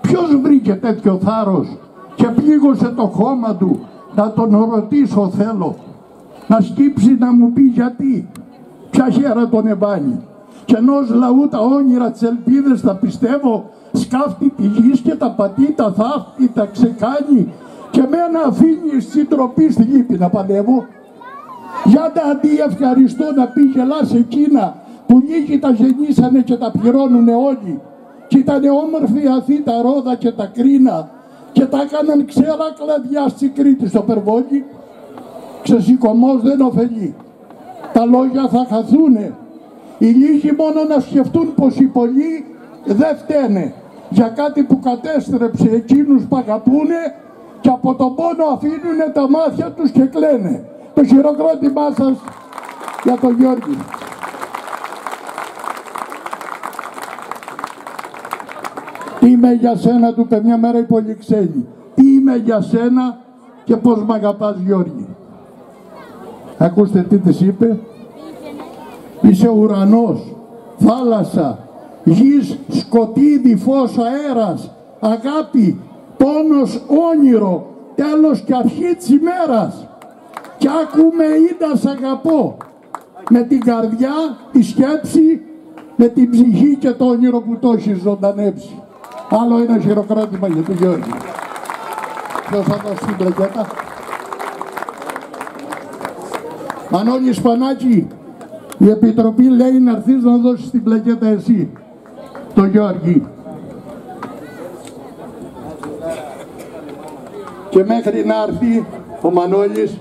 Ποιος βρήκε τέτοιο θάρρος και πλήγωσε το χώμα του να τον ρωτήσω θέλω, να σκύψει να μου πει γιατί, ποια χέρα τον εμπάνει. Και ενός λαού τα όνειρα τις ελπίδες τα πιστεύω, σκάφτει τη γης και τα πατεί, τα θαύτη, τα ξεκάνει και μένα αφήνει στην τροπή στη λύπη να πανεύω. Για τα αντί ευχαριστώ να πει γελάς εκείνα που λίγοι τα γεννήσανε και τα πληρώνουνε όλοι. Και ήταν όμορφη Αθή τα Ρόδα και τα Κρίνα και τα έκαναν ξέρα κλαδιά στην Κρήτη στο Περβόλι. Ξεσηκωμός δεν ωφελεί. Τα λόγια θα χαθούνε. Οι λίγοι μόνο να σκεφτούν πως οι πολλοί δεν φταίνε για κάτι που κατέστρεψε εκείνους που αγαπούνε και από τον πόνο αφήνουν τα μάτια τους και κλαίνε. Το χειροκρότημά σας για τον Γιώργη. Τι είμαι για σένα, του είπε μια μέρα η Πολυξένη. Τι είμαι για σένα και πώς μ' αγαπάς Γιώργη. Ακούστε τι της είπε. Είσαι ουρανός, θάλασσα, γης, σκοτίδι, φως, αέρας, αγάπη, πόνος όνειρο, τέλος και αρχή της ημέρας. Κι άκουμε είδα σ' αγαπώ, με την καρδιά, τη σκέψη, με την ψυχή και το όνειρο που το έχεις ζωντανέψει. Άλλο ένα χειροκρότημα για τον Γιώργη. Ποιος θα δώσει την πλακέτα. Μανώλη Σπανάκη, η Επιτροπή λέει να έρθεις να δώσεις την πλακέτα εσύ, το Γιώργη. και μέχρι να έρθει ο Μανώλης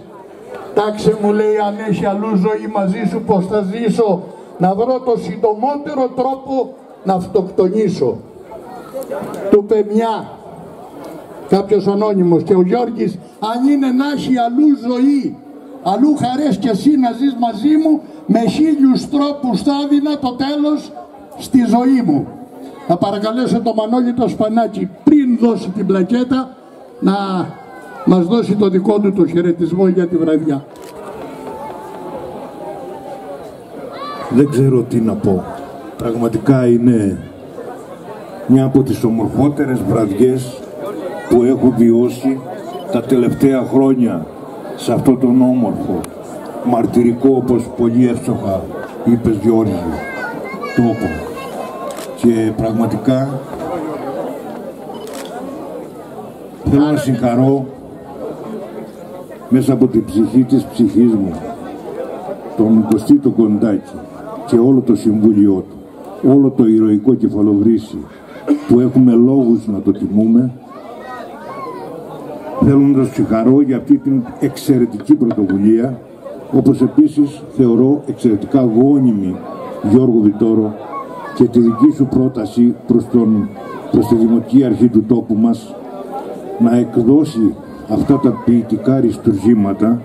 τάξε μου λέει αν έχει αλλού ζωή μαζί σου πως θα ζήσω; Να βρω το συντομότερο τρόπο να αυτοκτονήσω του είπε μια κάποιος ανώνυμος και ο Γιώργης αν είναι να έχει αλλού ζωή αλλού χαρές και εσύ να ζεις μαζί μου με χίλιους τρόπους θα έδινα το τέλος στη ζωή μου θα παρακαλέσω το Μανώλη το Σπανάκι πριν δώσει την πλακέτα να μας δώσει το δικό του το χαιρετισμό για τη βραδιά. Δεν ξέρω τι να πω. Πραγματικά είναι μια από τις ομορφότερες βραδιές που έχω βιώσει τα τελευταία χρόνια σε αυτό τον όμορφο, μαρτυρικό όπως πολύ εύστοχα είπες Γιώργη, τόπο. Και πραγματικά θέλω να συγχαρώ μέσα από την ψυχή της ψυχής μου τον Κωστή το Κοντάκη και όλο το Συμβούλιο του, όλο το ηρωικό κεφαλογρίσι που έχουμε λόγους να το τιμούμε θέλω να σας συγχαρώ για αυτή την εξαιρετική πρωτοβουλία όπως επίσης θεωρώ εξαιρετικά γόνιμη Γιώργο Βιτόρο και τη δική σου πρόταση προς, τον, προς τη Δημοτική Αρχή του τόπου μας να εκδώσει αυτά τα ποιητικά ριστουργήματα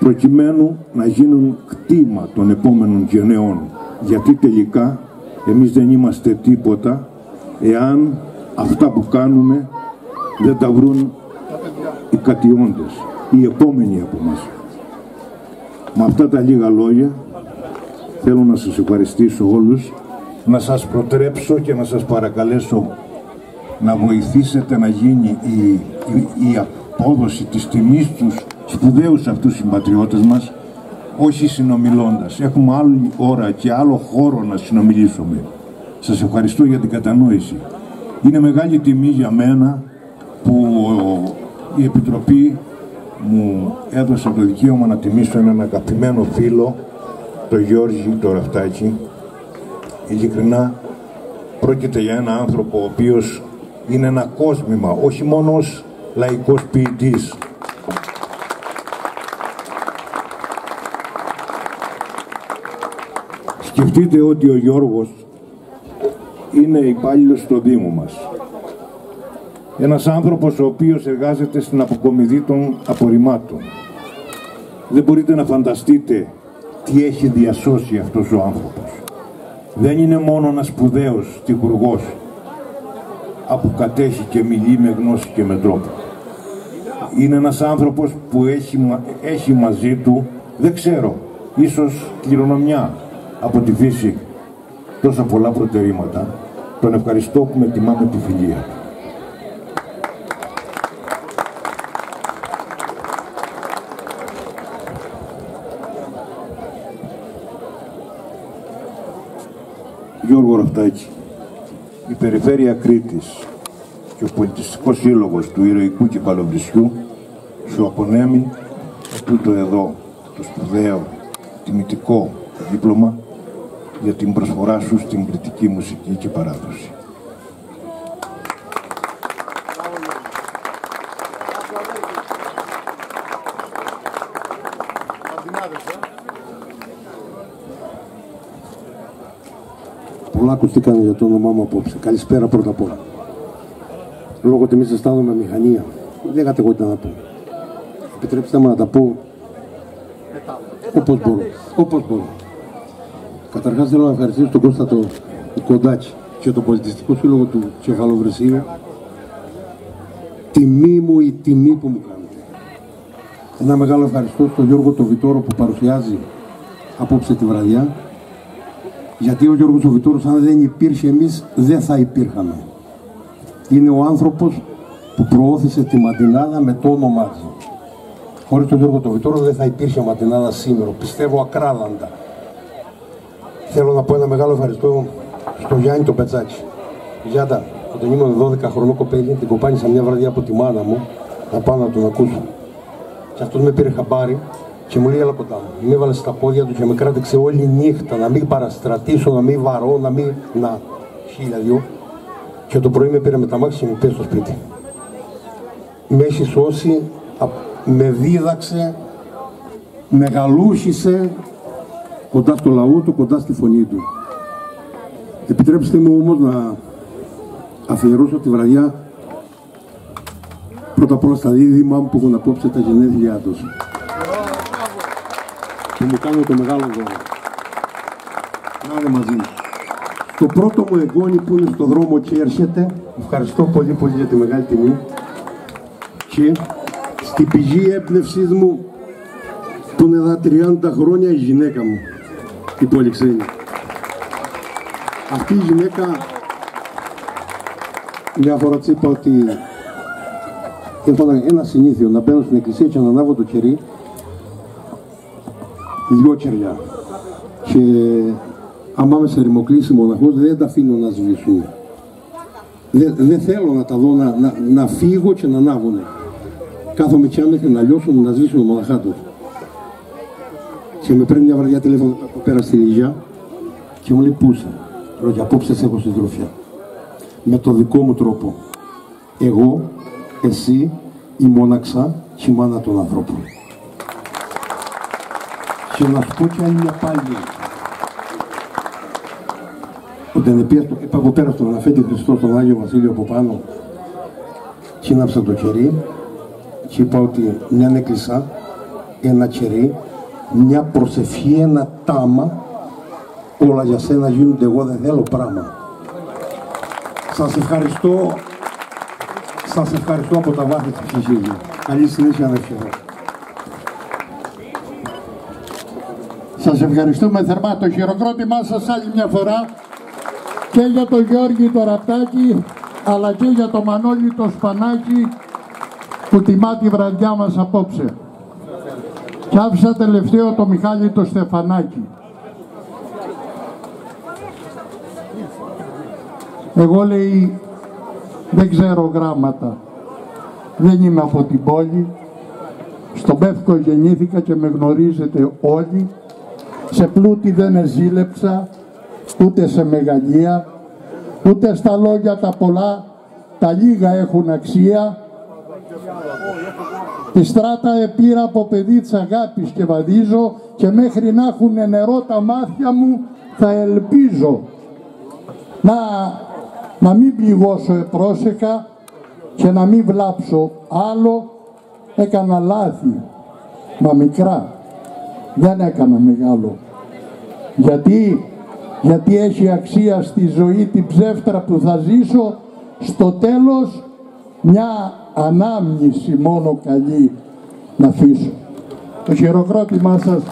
προκειμένου να γίνουν κτήμα των επόμενων γενεών. Γιατί τελικά εμείς δεν είμαστε τίποτα εάν αυτά που κάνουμε δεν τα βρουν οι κατιόντες, οι επόμενοι από μας. Με αυτά τα λίγα λόγια θέλω να σας ευχαριστήσω όλους, να σας προτρέψω και να σας παρακαλέσω να βοηθήσετε να γίνει η, η, η απόδοση της τιμής τους σπουδαίους αυτούς συμπατριώτες μας, όχι συνομιλώντας. Έχουμε άλλη ώρα και άλλο χώρο να συνομιλήσουμε. Σας ευχαριστώ για την κατανόηση. Είναι μεγάλη τιμή για μένα που η Επιτροπή μου έδωσε το δικαίωμα να τιμήσω έναν αγαπημένο φίλο, το Γιώργη το Ραφτάκη. Ειλικρινά πρόκειται για ένα άνθρωπο ο οποίος είναι ένα κόσμημα, όχι μόνο ως λαϊκός ποιητής. Σκεφτείτε ότι ο Γιώργος είναι υπάλληλος στο Δήμο μας. Ένας άνθρωπος ο οποίος εργάζεται στην αποκομιδή των απορριμμάτων. Δεν μπορείτε να φανταστείτε τι έχει διασώσει αυτός ο άνθρωπος. Δεν είναι μόνο ένας σπουδαίος τυχουργός που κατέχει και μιλεί με γνώση και με τρόπο. Είναι ένας άνθρωπος που έχει, έχει μαζί του, δεν ξέρω, ίσως κληρονομιά από τη φύση τόσα πολλά προτερήματα. Τον ευχαριστώ που με τιμά τη φιλία του. Γιώργο Ραφτάκη, η Περιφέρεια Κρήτης και ο Πολιτιστικός Σύλλογος του Ηρωικού Κεφαλοβρισιού σου απονέμει τούτο εδώ το σπουδαίο τιμητικό δίπλωμα για την προσφορά σου στην κριτική μουσική και παράδοση. Πολλά ακουστήκαν για το όνομά μου απόψε. Καλησπέρα πρώτα απ' όλα. Λόγω τιμής αισθάνομαι μηχανία. Δεν κατηγορείται να πω. Επιτρέψτε μου να τα πω όπως μπορώ. Όπως μπορώ. Καταρχάς θέλω να ευχαριστήσω τον Κώστα το Κοντάτσι και το Πολιτιστικό Σύλλογο του Κεφαλοβρυσίου. Τιμή μου η τιμή που μου κάνετε. Ένα μεγάλο ευχαριστώ στον Γιώργο το Βιτόρο που παρουσιάζει απόψε τη βραδιά. Γιατί ο Γιώργος ο Βιτόρος αν δεν υπήρχε εμείς δεν θα υπήρχαμε. Είναι ο άνθρωπος που προώθησε τη Ματινάδα με το όνομά του. Χωρίς τον Γιώργο το Βιτόρο δεν θα υπήρχε Ματινάδα σήμερα. Πιστεύω ακράδαντα. Θέλω να πω ένα μεγάλο ευχαριστώ στο Γιάννη το Πετσάκι. Γιάντα, όταν ήμουν 12 χρονό κοπέλι, την κοπάνισα μια βραδιά από τη μάνα μου να πάω να τον ακούσω. Και αυτός με πήρε χαμπάρι και μου λέει έλα κοντά μου. Με έβαλε στα πόδια του και με κράτηξε όλη νύχτα να μην παραστρατήσω, να μην βαρώ, να μην. Να, χίλια δυο. Και το πρωί με πήρε με τα μάξι και με πήρε στο σπίτι. Με έχει σώσει, με δίδαξε, μεγαλούχησε κοντά στο λαό του, κοντά στη φωνή του. Επιτρέψτε μου όμως να αφιερώσω τη βραδιά πρώτα απ' όλα στα δίδυμα που έχουν απόψε τα γενέθλιά τους. Που μου κάνουν το μεγάλο δώρο. Να είναι μαζί μου. Το πρώτο μου εγγόνι που είναι στο δρόμο και έρχεται, ευχαριστώ πολύ πολύ για τη μεγάλη τιμή και στη πηγή έμπνευσή μου που είναι εδώ 30 χρόνια η γυναίκα μου η Πολυξένη. Αυτή η γυναίκα μια φορά της είπα ότι έχω ένα συνήθειο να μπαίνω στην εκκλησία και να ανάβω το κερί δυο κεριά και άμα είμαι σε ρημοκλήση μοναχός δεν τα αφήνω να σβήσουν. Δεν, δεν θέλω να τα δω να, να, να φύγω και να ανάβουνε. Κάθομαι και μέχρι να λιώσουν να σβήσουν μοναχά τους. Και με παίρνει μια βραδιά τηλέφωνο από πέρα στη Λιγιά και μου λέει πού είσαι. Λέω και απόψε σε έχω συντροφιά. Με το δικό μου τρόπο. Εγώ, εσύ, η μόναξα και η μάνα των ανθρώπων. Και να σου πω και άλλη μια πάλι. Όταν είπα από πέρα στον Αναφέτη Χριστό, στον Άγιο Βασίλειο από πάνω, και το κερί και είπα ότι μια έκλεισα ένα κερί, μια προσευχή, ένα τάμα, όλα για σένα γίνονται, εγώ δεν θέλω πράγμα. Σας ευχαριστώ, σας ευχαριστώ από τα βάθη της ψυχής μου. Καλή συνέχεια αδερφέ. Σας ευχαριστούμε θερμά το χειροκρότημά σας άλλη μια φορά και για τον Γιώργη το Ραπτάκη αλλά και για το Μανώλη το Σπανάκη που τιμά τη βραδιά μας απόψε. Και άφησα τελευταίο το Μιχάλη το Στεφανάκη. Εγώ λέει δεν ξέρω γράμματα. Δεν είμαι από την πόλη. Στον Πεύκο γεννήθηκα και με γνωρίζετε όλοι. Σε πλούτη δεν εζήλεψα, ούτε σε μεγαλεία, ούτε στα λόγια τα πολλά, τα λίγα έχουν αξία. Τη στράτα επήρα από παιδί της αγάπης και βαδίζω και μέχρι να έχουν νερό τα μάτια μου θα ελπίζω να, να μην πληγώσω επρόσεκα και να μην βλάψω άλλο έκανα λάθη μα μικρά δεν έκανα μεγάλο γιατί γιατί έχει αξία στη ζωή την ψεύτρα που θα ζήσω στο τέλος μια ανάμνηση μόνο καλή να αφήσω. Το χειροκρότημά σας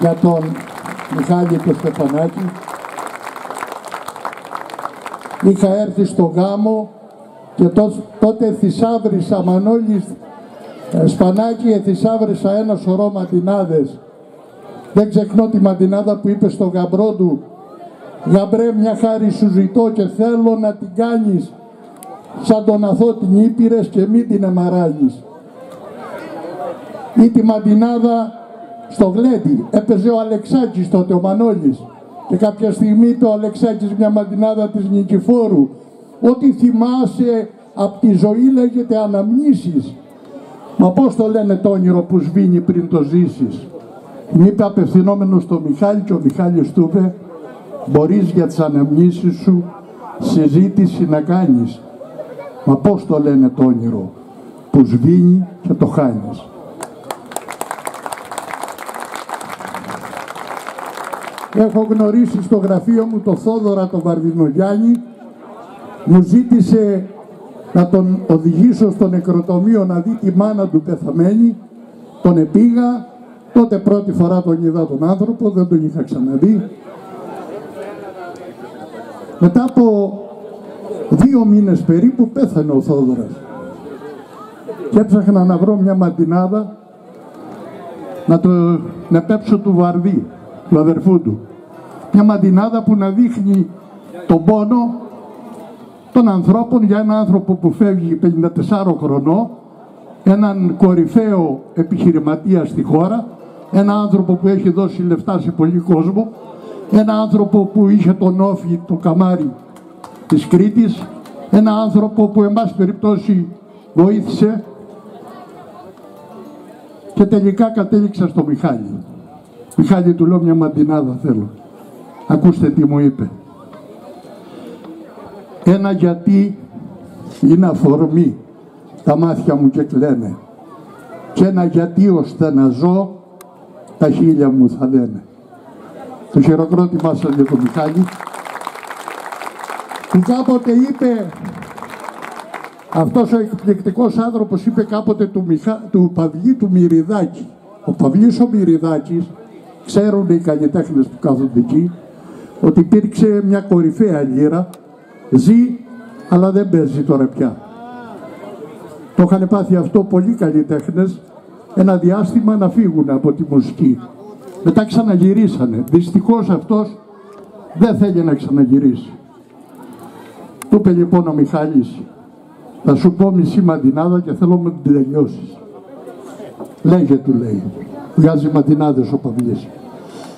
για τον Μιχάλη και Στεφανάκη. Είχα έρθει στο γάμο και τότε θησάβρισα Μανώλης ε, Σπανάκη θησάβρισα ένα σωρό ματινάδες. Δεν ξεχνώ τη ματινάδα που είπε στον γαμπρό του «Γαμπρέ μια χάρη σου ζητώ και θέλω να την κάνεις σαν τον αθώ την Ήπειρες και μην την εμαράγεις». Ή τη ματινάδα στο Γλέντι. Έπαιζε ο Αλεξάκης τότε, ο Μανώλης. Και κάποια στιγμή το Αλεξάκης μια ματινάδα της Νικηφόρου. Ό,τι θυμάσαι από τη ζωή λέγεται αναμνήσεις. Μα πώς το λένε το όνειρο που σβήνει πριν το ζήσεις; Μου είπε απευθυνόμενος στο Μιχάλη και ο Μιχάλης του είπε μπορείς για τις αναμνήσεις σου συζήτηση να κάνεις. Μα πώς το λένε το όνειρο που σβήνει και το χάνεις. Έχω γνωρίσει στο γραφείο μου το Θόδωρα τον Βαρδινογιάννη μου ζήτησε να τον οδηγήσω στο νεκροτομείο να δει τη μάνα του πεθαμένη. Τον επήγα, τότε πρώτη φορά τον είδα τον άνθρωπο, δεν τον είχα ξαναδεί. Μετά από δύο μήνες περίπου πέθανε ο Θόδωρας. Και έψαχνα να βρω μια μαντινάδα να το να πέψω του Βαρδί, του αδερφού του. Μια μαντινάδα που να δείχνει τον πόνο των ανθρώπων για έναν άνθρωπο που φεύγει 54 χρονών, έναν κορυφαίο επιχειρηματία στη χώρα, έναν άνθρωπο που έχει δώσει λεφτά σε πολύ κόσμο, έναν άνθρωπο που είχε τον όφη, το καμάρι της Κρήτης, έναν άνθρωπο που εν πάση περιπτώσει βοήθησε και τελικά κατέληξα στο Μιχάλη. Μιχάλη του λέω μια μαντινάδα θέλω. Ακούστε τι μου είπε. Ένα γιατί είναι αφορμή. Τα μάτια μου και κλαίνε. Και ένα γιατί ώστε να ζω τα χείλια μου θα λένε. Το χειροκρότημά σας για τον Μιχάλη που κάποτε είπε αυτός ο εκπληκτικός άνθρωπος είπε κάποτε του, Μιχα... του Παυλή του Μυριδάκη. Ο Παυλής ο Μυριδάκης, ξέρουν οι καλλιτέχνες που κάθονται εκεί, ότι υπήρξε μια κορυφαία λύρα ζει αλλά δεν παίζει τώρα πια. Το είχαν πάθει αυτό πολλοί καλλιτέχνες ένα διάστημα να φύγουν από τη μουσική. Μετά ξαναγυρίσανε. Δυστυχώς αυτός δεν θέλει να ξαναγυρίσει. Του είπε λοιπόν ο Μιχάλης, θα σου πω μισή μαντινάδα και θέλω να την τελειώσεις. Λέγε του λέει, βγάζει μαντινάδες ο Παυλής.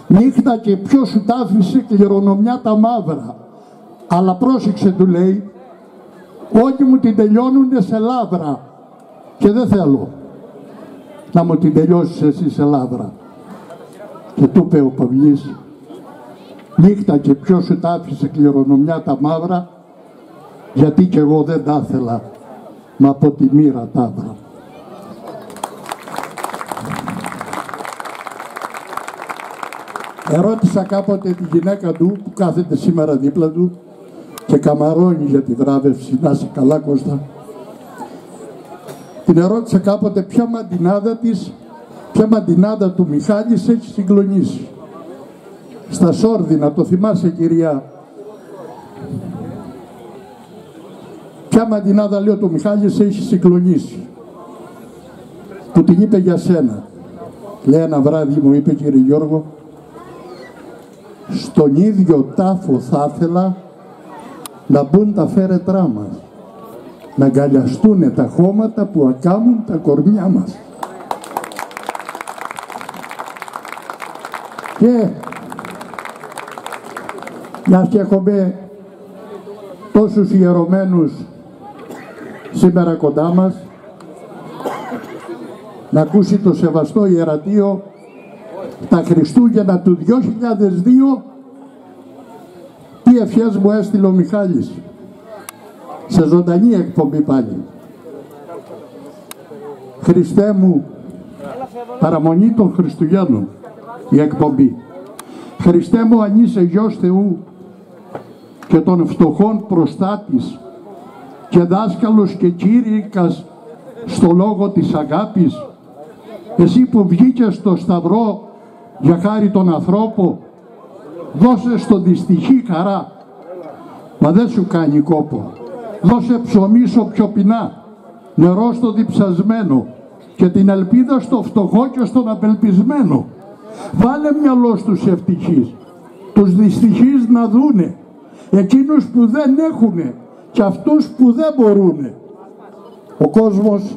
Νύχτα και ποιος σου τα άφησε κληρονομιά τα μαύρα. Αλλά πρόσεξε του λέει, ότι μου την τελειώνουν σε λάβρα και δεν θέλω να μου την τελειώσεις εσύ σε λάβρα. Και του είπε ο Παυλής, νύχτα και ποιος σου τα άφησε κληρονομιά τα μαύρα, γιατί και εγώ δεν τα ήθελα, μα από τη μοίρα τα. Ερώτησα κάποτε τη γυναίκα του που κάθεται σήμερα δίπλα του και καμαρώνει για τη βράβευση. Να σε καλά Κώστα. Την ερώτησα κάποτε ποια μαντινάδα της, ποια μαντινάδα του Μιχάλης σε έχει συγκλονίσει. Στα Σόρδινα, το θυμάσαι κυρία; Ποια μαντινάδα λέω του Μιχάλης σε έχει συγκλονίσει; Που την είπε για σένα. Λέει ένα βράδυ μου είπε κύριε Γιώργο, στον ίδιο τάφο θα ήθελα να μπουν τα φέρετρά μας, να αγκαλιαστούν τα χώματα που ακάμουν τα κορμιά μας. Και μια και έχουμε τόσους ιερωμένους σήμερα κοντά μας, να ακούσει το σεβαστό ιερατείο τα Χριστούγεννα του 2002 τι ευχές μου έστειλε ο Μιχάλης; Σε ζωντανή εκπομπή πάλι. Χριστέ μου, παραμονή των Χριστουγέννων η εκπομπή. Χριστέ μου αν είσαι γιος Θεού και των φτωχών προστάτης και δάσκαλος και κήρυκας στο λόγο της αγάπης εσύ που βγήκες στο σταυρό για χάρη τον ανθρώπο δώσε στο δυστυχή χαρά μα δεν σου κάνει κόπο. Δώσε ψωμί στο πιο πεινά. Νερό στο διψασμένο. Και την ελπίδα στο φτωχό και στον απελπισμένο. Βάλε μυαλό στους ευτυχείς. Τους δυστυχείς να δούνε. Εκείνους που δεν έχουνε και αυτούς που δεν μπορούνε. Ο κόσμος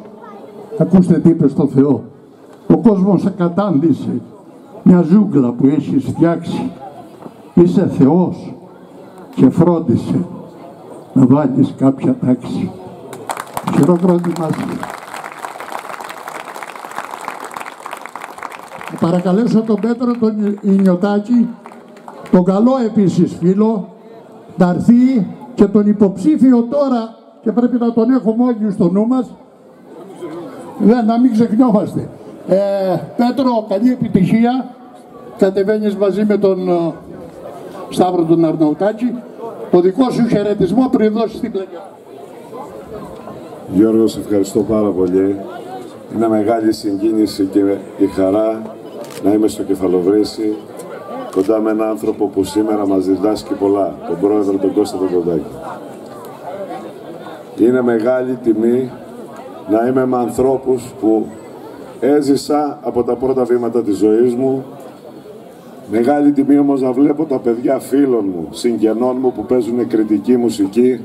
ακούστε τι είπε στο Θεό ο κόσμος ακατάντησε μια ζούγκλα που έχεις φτιάξει. Είσαι Θεός και φρόντισε να βάλεις κάποια τάξη. Χειροκρότημα Παρακαλέσω τον Πέτρο τον Ινιωτάκη, τον καλό επίσης φίλο, να έρθει και τον υποψήφιο τώρα και πρέπει να τον έχουμε όλοι στο νου μας, δεν, να μην ξεχνιόμαστε. Ε, Πέτρο, καλή επιτυχία. Κατεβαίνεις μαζί με τον ε, Σταύρο τον Αρναουτάκη. Το δικό σου χαιρετισμό πριν δώσει την πλαγιά. Γιώργο, σε ευχαριστώ πάρα πολύ. Είναι μεγάλη συγκίνηση και η χαρά να είμαι στο Κεφαλοβρύσι κοντά με έναν άνθρωπο που σήμερα μας διδάσκει πολλά, τον πρόεδρο τον Κώστα τον Κοντάκη. Είναι μεγάλη τιμή να είμαι με ανθρώπους που Έζησα από τα πρώτα βήματα της ζωής μου. Μεγάλη τιμή όμως να βλέπω τα παιδιά φίλων μου, συγγενών μου που παίζουν κριτική μουσική.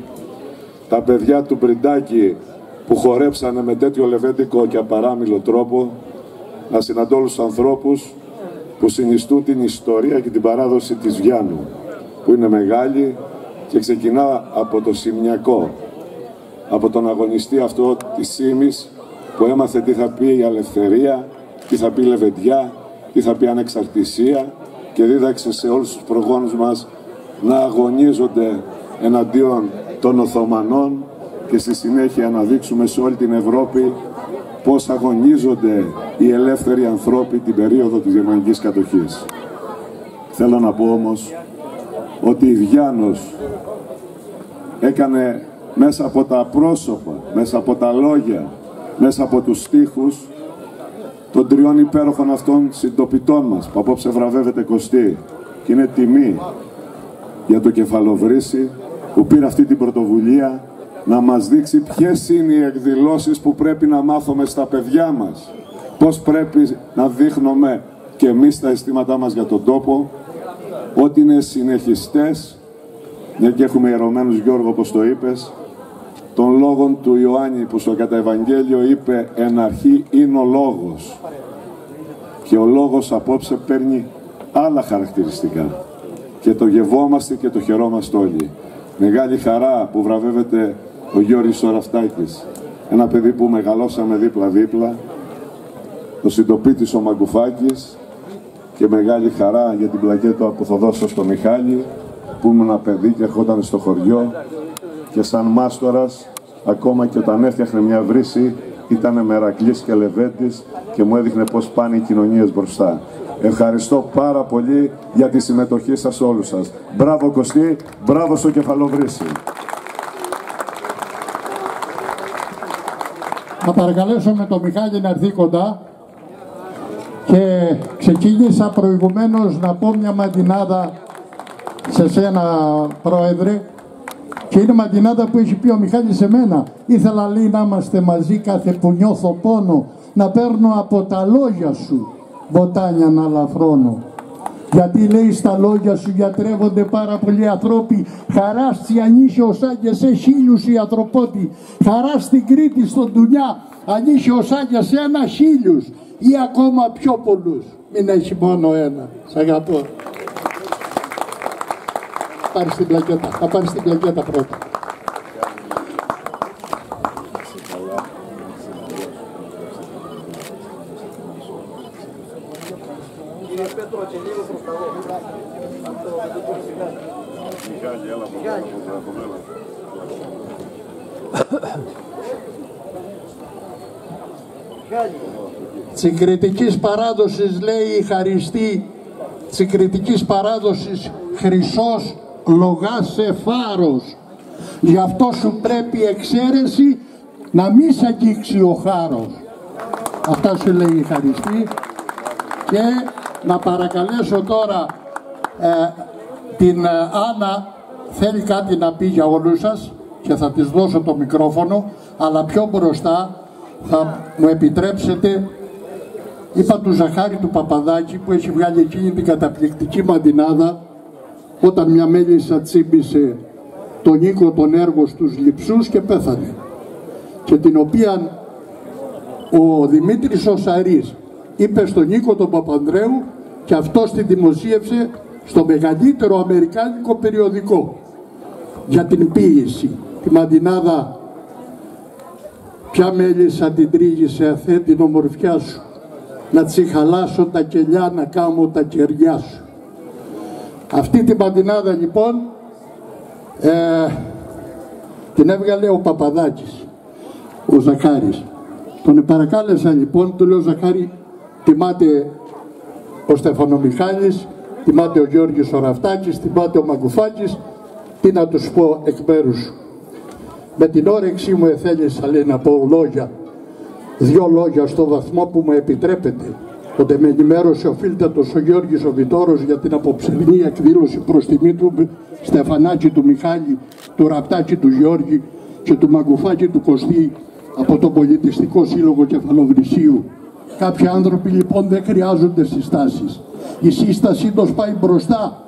Τα παιδιά του Μπριντάκη που χορέψανε με τέτοιο λεβέντικο και απαράμιλο τρόπο. Να συναντώ όλους τους ανθρώπους που συνιστούν την ιστορία και την παράδοση της Βιάνου που είναι μεγάλη και ξεκινά από το Σημειακό από τον αγωνιστή αυτό της Σίμης που έμαθε τι θα πει η ελευθερία, τι θα πει λεβεντιά, τι θα πει ανεξαρτησία και δίδαξε σε όλους τους προγόνους μας να αγωνίζονται εναντίον των Οθωμανών και στη συνέχεια να δείξουμε σε όλη την Ευρώπη πώς αγωνίζονται οι ελεύθεροι ανθρώποι την περίοδο της γερμανικής κατοχής. Θέλω να πω όμως ότι η Βιάνος έκανε μέσα από τα πρόσωπα, μέσα από τα λόγια, μέσα από τους στίχους των τριών υπέροχων αυτών συντοπιτών μας που απόψε βραβεύεται Κωστή και είναι τιμή για το κεφαλοβρύσι που πήρε αυτή την πρωτοβουλία να μας δείξει ποιες είναι οι εκδηλώσεις που πρέπει να μάθουμε στα παιδιά μας πώς πρέπει να δείχνουμε και εμείς τα αισθήματά μας για τον τόπο ότι είναι συνεχιστές. Μια και έχουμε ιερωμένους Γιώργο όπως το είπες των λόγων του Ιωάννη που στο κατά Ευαγγέλιο είπε «Εν αρχή είναι ο λόγος» και ο λόγος απόψε παίρνει άλλα χαρακτηριστικά. Και το γευόμαστε και το χαιρόμαστε όλοι. Μεγάλη χαρά που βραβεύεται ο Γιώργης Σοραφτάκης, ένα παιδί που μεγαλώσαμε δίπλα-δίπλα, το συντοπίτης ο Μαγκουφάκης. Και μεγάλη χαρά για την πλακέτα που θα δώσω στο Μιχάλη που ήμουν ένα παιδί και ερχόταν στο χωριό και σαν μάστορας, ακόμα και όταν έφτιαχνε μια βρύση, ήταν μερακλής και λεβέντης και μου έδειχνε πώς πάνε οι κοινωνίες μπροστά. Ευχαριστώ πάρα πολύ για τη συμμετοχή σας όλους σας. Μπράβο Κωστή, μπράβο στο Κεφαλοβρύση. Θα παρακαλέσω με τον Μιχάλη να έρθει κοντά και ξεκίνησα προηγουμένως να πω μια μαντινάδα σε σένα πρόεδρε και είναι μαντινάδα που έχει πει ο Μιχάλης σε μένα. Ήθελα λέει να είμαστε μαζί κάθε που νιώθω πόνο να παίρνω από τα λόγια σου μποτάνια να λαφρώνω. Γιατί λέει στα λόγια σου γιατρεύονται πάρα πολλοί ανθρώποι. Χαράς στη ανήσιο σαν και σε χίλιους οι ανθρωπότη. Χαράς στην Κρήτη, στον Τουνιά, ανήσιο σαν και σε ένα χίλιους ή ακόμα πιο πολλούς. Μην έχει μόνο ένα. Σ' αγαπώ. Πάρει την πλακέτα. Θα πάρει την πλακέτα πρώτα. Συγκριτικής παράδοσης λέει η χαριστή. Συγκριτικής παράδοσης χρυσός λογάσε φάρος. Γι' αυτό σου πρέπει εξαίρεση να μη σ' αγγίξει ο χάρος. Αυτά σου λέει η χαριστή. Και να παρακαλέσω τώρα ε, την ε, Άννα θέλει κάτι να πει για όλους σας και θα της δώσω το μικρόφωνο αλλά πιο μπροστά θα μου επιτρέψετε. Είπα του Ζαχάρη του Παπαδάκη που έχει βγάλει εκείνη την καταπληκτική μαντινάδα όταν μια μέλισσα τσίμπησε τον Νίκο τον έργο στους λειψούς και πέθανε και την οποία ο Δημήτρης Οσαρής είπε στον Νίκο τον Παπανδρέου και αυτός τη δημοσίευσε στο μεγαλύτερο αμερικάνικο περιοδικό για την ποίηση. Τη μαντινάδα ποια μέλισσα την τρίγησε αθέ την ομορφιά σου να τσιχαλάσω τα κελιά να κάμω τα κεριά σου. Αυτή την μαντινάδα λοιπόν ε, την έβγαλε ο Παπαδάκης, ο Ζακάρης. Τον παρακάλεσα λοιπόν, του λέω Ζακάρη, τιμάται ο Στεφανομιχάλης, τιμάται ο Γιώργης ο Ραφτάκης, τιμάται ο Μαγκουφάκης, τι να τους πω εκ μέρους σου. Με την όρεξή μου εθέλησα λέει να πω λόγια, δύο λόγια στο βαθμό που μου επιτρέπετε. Ότι με ενημέρωσε ο φίλτατος ο Γιώργης ο Βιτόρος για την αποψερνή εκδήλωση προς τιμή του Στεφανάκη του Μιχάλη, του Ραπτάκη του Γιώργη και του Μαγκουφάκη του Κωστή από το Πολιτιστικό Σύλλογο Κεφαλοβρυσίου. Κάποιοι άνθρωποι λοιπόν δεν χρειάζονται συστάσεις. Η σύστασή τους πάει μπροστά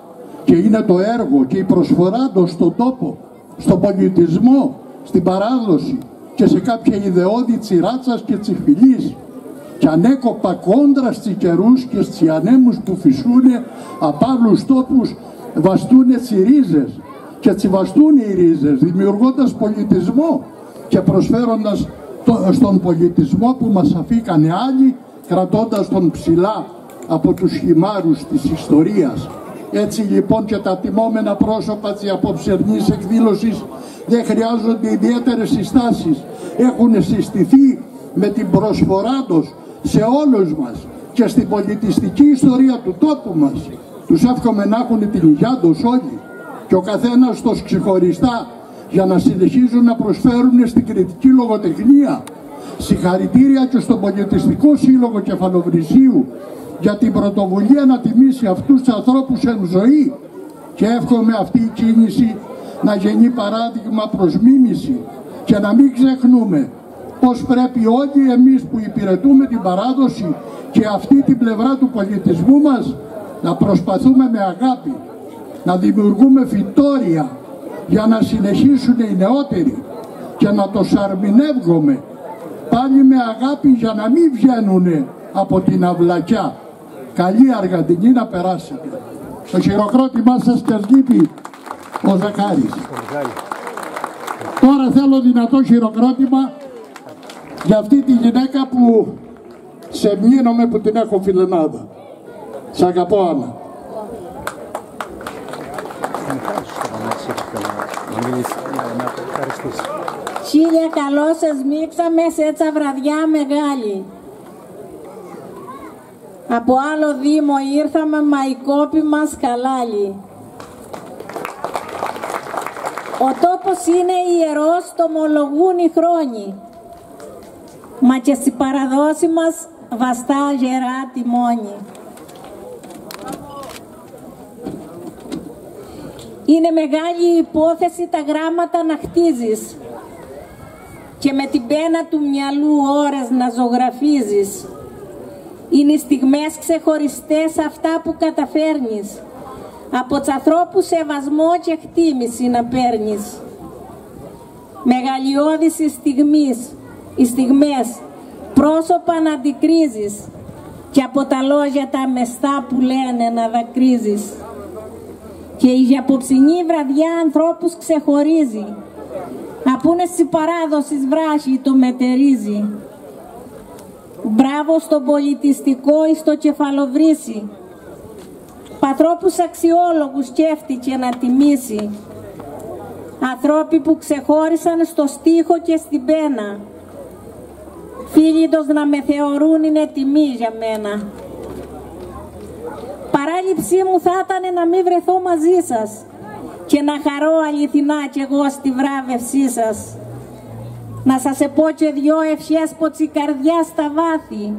και είναι το έργο και η προσφορά τους στον τόπο, στον πολιτισμό, στην παράδοση και σε κάποια ιδεώδη τσιράτσας και τσιφιλής και ανέκοπα κόντρα στις καιρούς και στις ανέμους που φυσούνε από άλλους τόπους βαστούνε τις ρίζες και τσιβαστούν οι ρίζες δημιουργώντας πολιτισμό και προσφέροντας στον πολιτισμό που μας αφήκανε άλλοι κρατώντας τον ψηλά από τους χυμάρους της ιστορίας. Έτσι λοιπόν και τα τιμόμενα πρόσωπα της απόψερνής εκδήλωσης δεν χρειάζονται ιδιαίτερες συστάσεις. Έχουν συστηθεί με την προσφορά τους σε όλους μας και στην πολιτιστική ιστορία του τόπου μας. Τους εύχομαι να έχουν την υγειά τους όλοι και ο καθένας τους ξεχωριστά για να συνεχίζουν να προσφέρουν στην κριτική λογοτεχνία. Συγχαρητήρια και στον Πολιτιστικό Σύλλογο Κεφαλοβρυσίου για την πρωτοβουλία να τιμήσει αυτούς τους ανθρώπους εν ζωή και εύχομαι αυτή η κίνηση να γεννεί παράδειγμα προς μίμηση και να μην ξεχνούμε πως πρέπει όλοι εμείς που υπηρετούμε την παράδοση και αυτή την πλευρά του πολιτισμού μας να προσπαθούμε με αγάπη να δημιουργούμε φυτόρια για να συνεχίσουν οι νεότεροι και να το σαρμινεύγουμε πάλι με αγάπη για να μην βγαίνουν από την αυλακιά. Καλή Αργαντινή να περάσετε. Το χειροκρότημά σας και λείπει ο Ζακάρης. Τώρα θέλω δυνατό χειροκρότημα για αυτή τη γυναίκα που σε μείνομαι που την έχω φιλενάδα. Σ' αγαπώ Άννα. Χίλια καλό σας μίξαμε σε έτσι βραδιά μεγάλη. Από άλλο Δήμο ήρθαμε, μα οι κόποι μας καλάλοι. Ο τόπος είναι ιερός, το ομολογούν οι χρόνοι. Μα και στη παραδόση μας βαστά γερά τιμόνι. Είναι μεγάλη υπόθεση τα γράμματα να χτίζεις και με την πένα του μυαλού ώρες να ζωγραφίζεις. Είναι οι στιγμές ξεχωριστές αυτά που καταφέρνεις. Από τους ανθρώπους σεβασμό και χτίμηση να παίρνεις. Μεγαλειώδης οι στιγμής, οι στιγμές, πρόσωπα να αντικρίζεις και από τα λόγια τα μεστά που λένε να δακρύζεις. Και η απόψινή βραδιά ανθρώπους ξεχωρίζει. Απούνε στη παράδοση βράχη το μετερίζει. Μπράβο στο πολιτιστικό ή στο κεφαλοβρύσι. Πατρόπους αξιόλογους σκέφτηκε να τιμήσει. Ανθρώποι που ξεχώρισαν στο στίχο και στην πένα. Φίλοι να με θεωρούν είναι τιμή για μένα. Παράληψή μου θα ήταν να μην βρεθώ μαζί σας και να χαρώ αληθινά κι εγώ στη βράβευσή σας. Να σας επώ και δυο ευχές ποτσι καρδιά στα βάθη,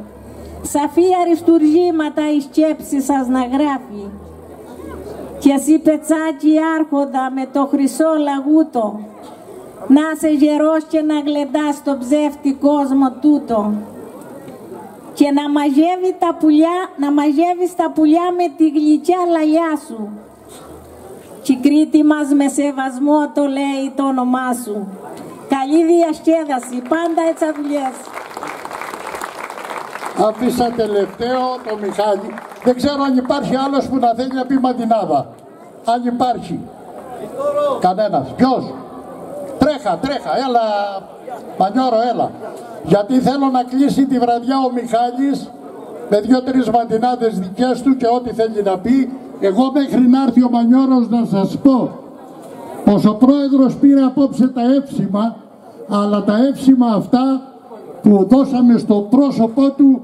σαφή αριστουργήματα η σκέψη σας να γράφει. Και εσύ πετσάκι άρχοντα με το χρυσό λαγούτο, να σε γερός και να γλεντάς το ψεύτη κόσμο τούτο και να μαζεύει τα πουλιά, να μαζεύεις τα πουλιά με τη γλυκιά λαλιά σου. Και η Κρήτη μας με σεβασμό το λέει το όνομά σου. Καλή διασκέδαση, πάντα έτσι δουλειές. Άφησα τελευταίο το Μιχάλη. Δεν ξέρω αν υπάρχει άλλος που να θέλει να πει Μαντινάδα. Αν υπάρχει. Κανένας. Ποιος; Τρέχα, τρέχα. Έλα, Μανιώρο, έλα γιατί θέλω να κλείσει τη βραδιά ο Μιχάλης με δύο-τρεις μαντινάδες δικές του και ό,τι θέλει να πει. Εγώ μέχρι να έρθει ο Μανιώρος να σας πω πως ο πρόεδρος πήρε απόψε τα εύσημα αλλά τα εύσημα αυτά που δώσαμε στο πρόσωπό του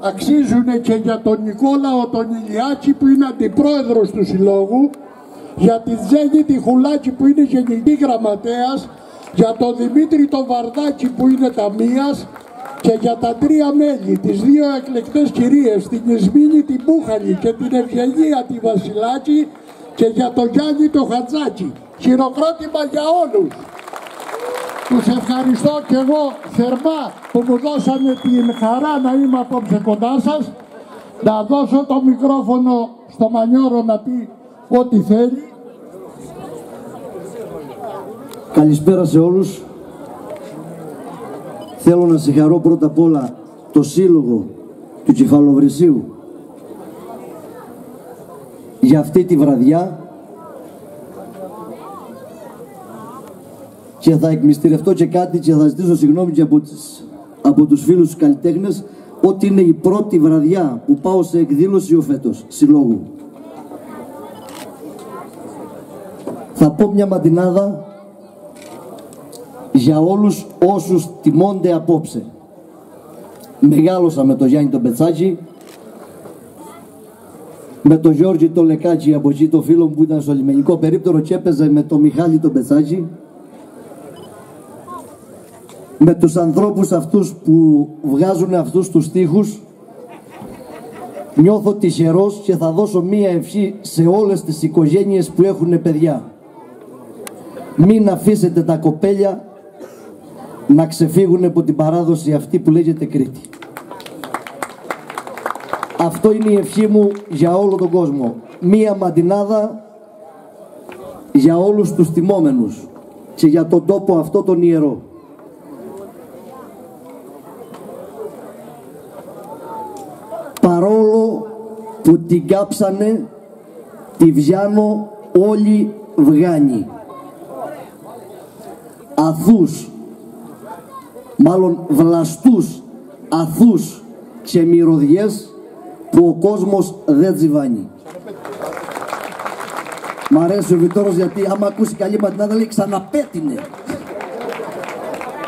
αξίζουν και για τον Νικόλαο τον Ηλιάκη που είναι αντιπρόεδρος του Συλλόγου για τη Τζέννη τη Χουλάκη που είναι γενική γραμματέας για τον Δημήτρη τον Βαρδάκη που είναι ταμείας και για τα τρία μέλη, τις δύο εκλεκτές κυρίες, την Ισμήνη την Μπούχαλη και την Ευγενία τη Βασιλάκη και για τον Γιάννη τον Χατζάκη. Χειροκρότημα για όλους. Τους ευχαριστώ και εγώ θερμά που μου δώσανε την χαρά να είμαι απόψε κοντά σας. Να δώσω το μικρόφωνο στο Μανιώρο να πει ό,τι θέλει Καλησπέρα σε όλους. Θέλω να συγχαρώ πρώτα απ' όλα το σύλλογο του Κεφαλοβρυσίου για αυτή τη βραδιά και θα εκμυστηρευτώ και κάτι και θα ζητήσω συγγνώμη και από, τις, από τους φίλους τους καλλιτέχνες ότι είναι η πρώτη βραδιά που πάω σε εκδήλωση ο φέτος συλλόγου. Θα πω μια ματινάδα για όλους όσους τιμώνται απόψε. Μεγάλωσα με τον Γιάννη τον Πετσάκη, με τον Γιώργη τον Λεκάκη από εκεί το φίλο μου που ήταν στο λιμενικό περίπτερο και έπαιζε με τον Μιχάλη τον Πετσάκη με τους ανθρώπους αυτούς που βγάζουν αυτούς τους στίχους νιώθω τυχερός και θα δώσω μία ευχή σε όλες τις οικογένειες που έχουν παιδιά μην αφήσετε τα κοπέλια να ξεφύγουν από την παράδοση αυτή που λέγεται Κρήτη. Αυτό είναι η ευχή μου για όλο τον κόσμο. Μία μαντινάδα για όλους τους τιμόμενους και για τον τόπο αυτό τον ιερό. Παρόλο που την κάψανε, τη βιάνω όλοι βγάνει. Αθούς, μάλλον βλαστούς, αθούς και μυρωδιές που ο κόσμος δεν τζιβάνει. Μ' αρέσει ο Βιτόρος γιατί άμα ακούσει καλή ματινάδα λέει ξαναπέτεινε.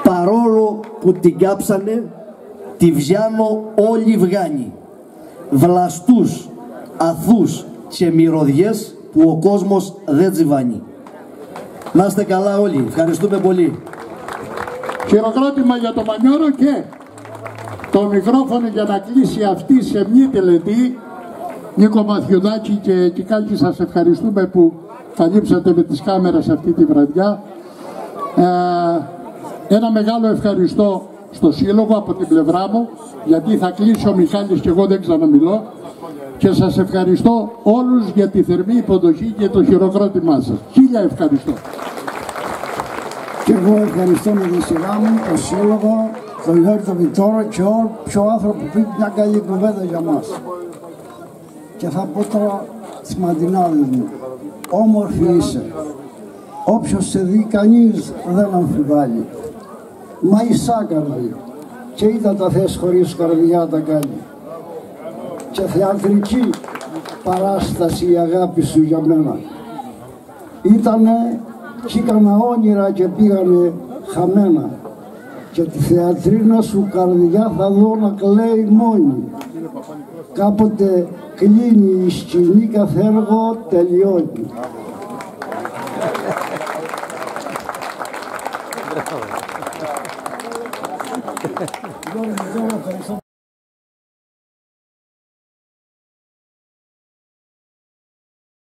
Παρόλο που την κάψανε, τη βιάνω όλοι βγάνει. βλαστούς, αθούς και μυρωδιές που ο κόσμος δεν τσιβάνει. Να είστε καλά όλοι. Ευχαριστούμε πολύ. Χειροκρότημα για το Μανιώρο και το μικρόφωνο για να κλείσει αυτή σε μια τελετή. Νίκο Μαθιουδάκη και Κικάλη σας ευχαριστούμε που καλύψατε με τις κάμερες αυτή τη βραδιά. Ε, ένα μεγάλο ευχαριστώ στο Σύλλογο από την πλευρά μου γιατί θα κλείσει ο Μιχάλης και εγώ δεν ξαναμιλώ και σας ευχαριστώ όλους για τη θερμή υποδοχή και το χειροκρότημά σας. Χίλια ευχαριστώ. Και εγώ ευχαριστώ με τη σειρά μου το Σύλλογο, τον Γιώργο τον Βιτόρο και όλο ποιο άνθρωπο που είπε μια καλή κουβέντα για μας. Και θα πω τώρα τις μαντινάδες μου. Όμορφη είσαι. Όποιος σε δει κανείς δεν αμφιβάλλει. Μα είσαι άκαρδη. Και είδα τα θες χωρίς καρδιά τα κάνει. Και θεατρική παράσταση η αγάπη σου για μένα. Ήτανε κι έκανα όνειρα και πήγανε χαμένα. Και τη θεατρίνα σου καρδιά θα δω να κλαίει μόνη. Κάποτε κλείνει η σκηνή καθ' έργο τελειώνει. Γιώργο, Γιώργο, ευχαριστώ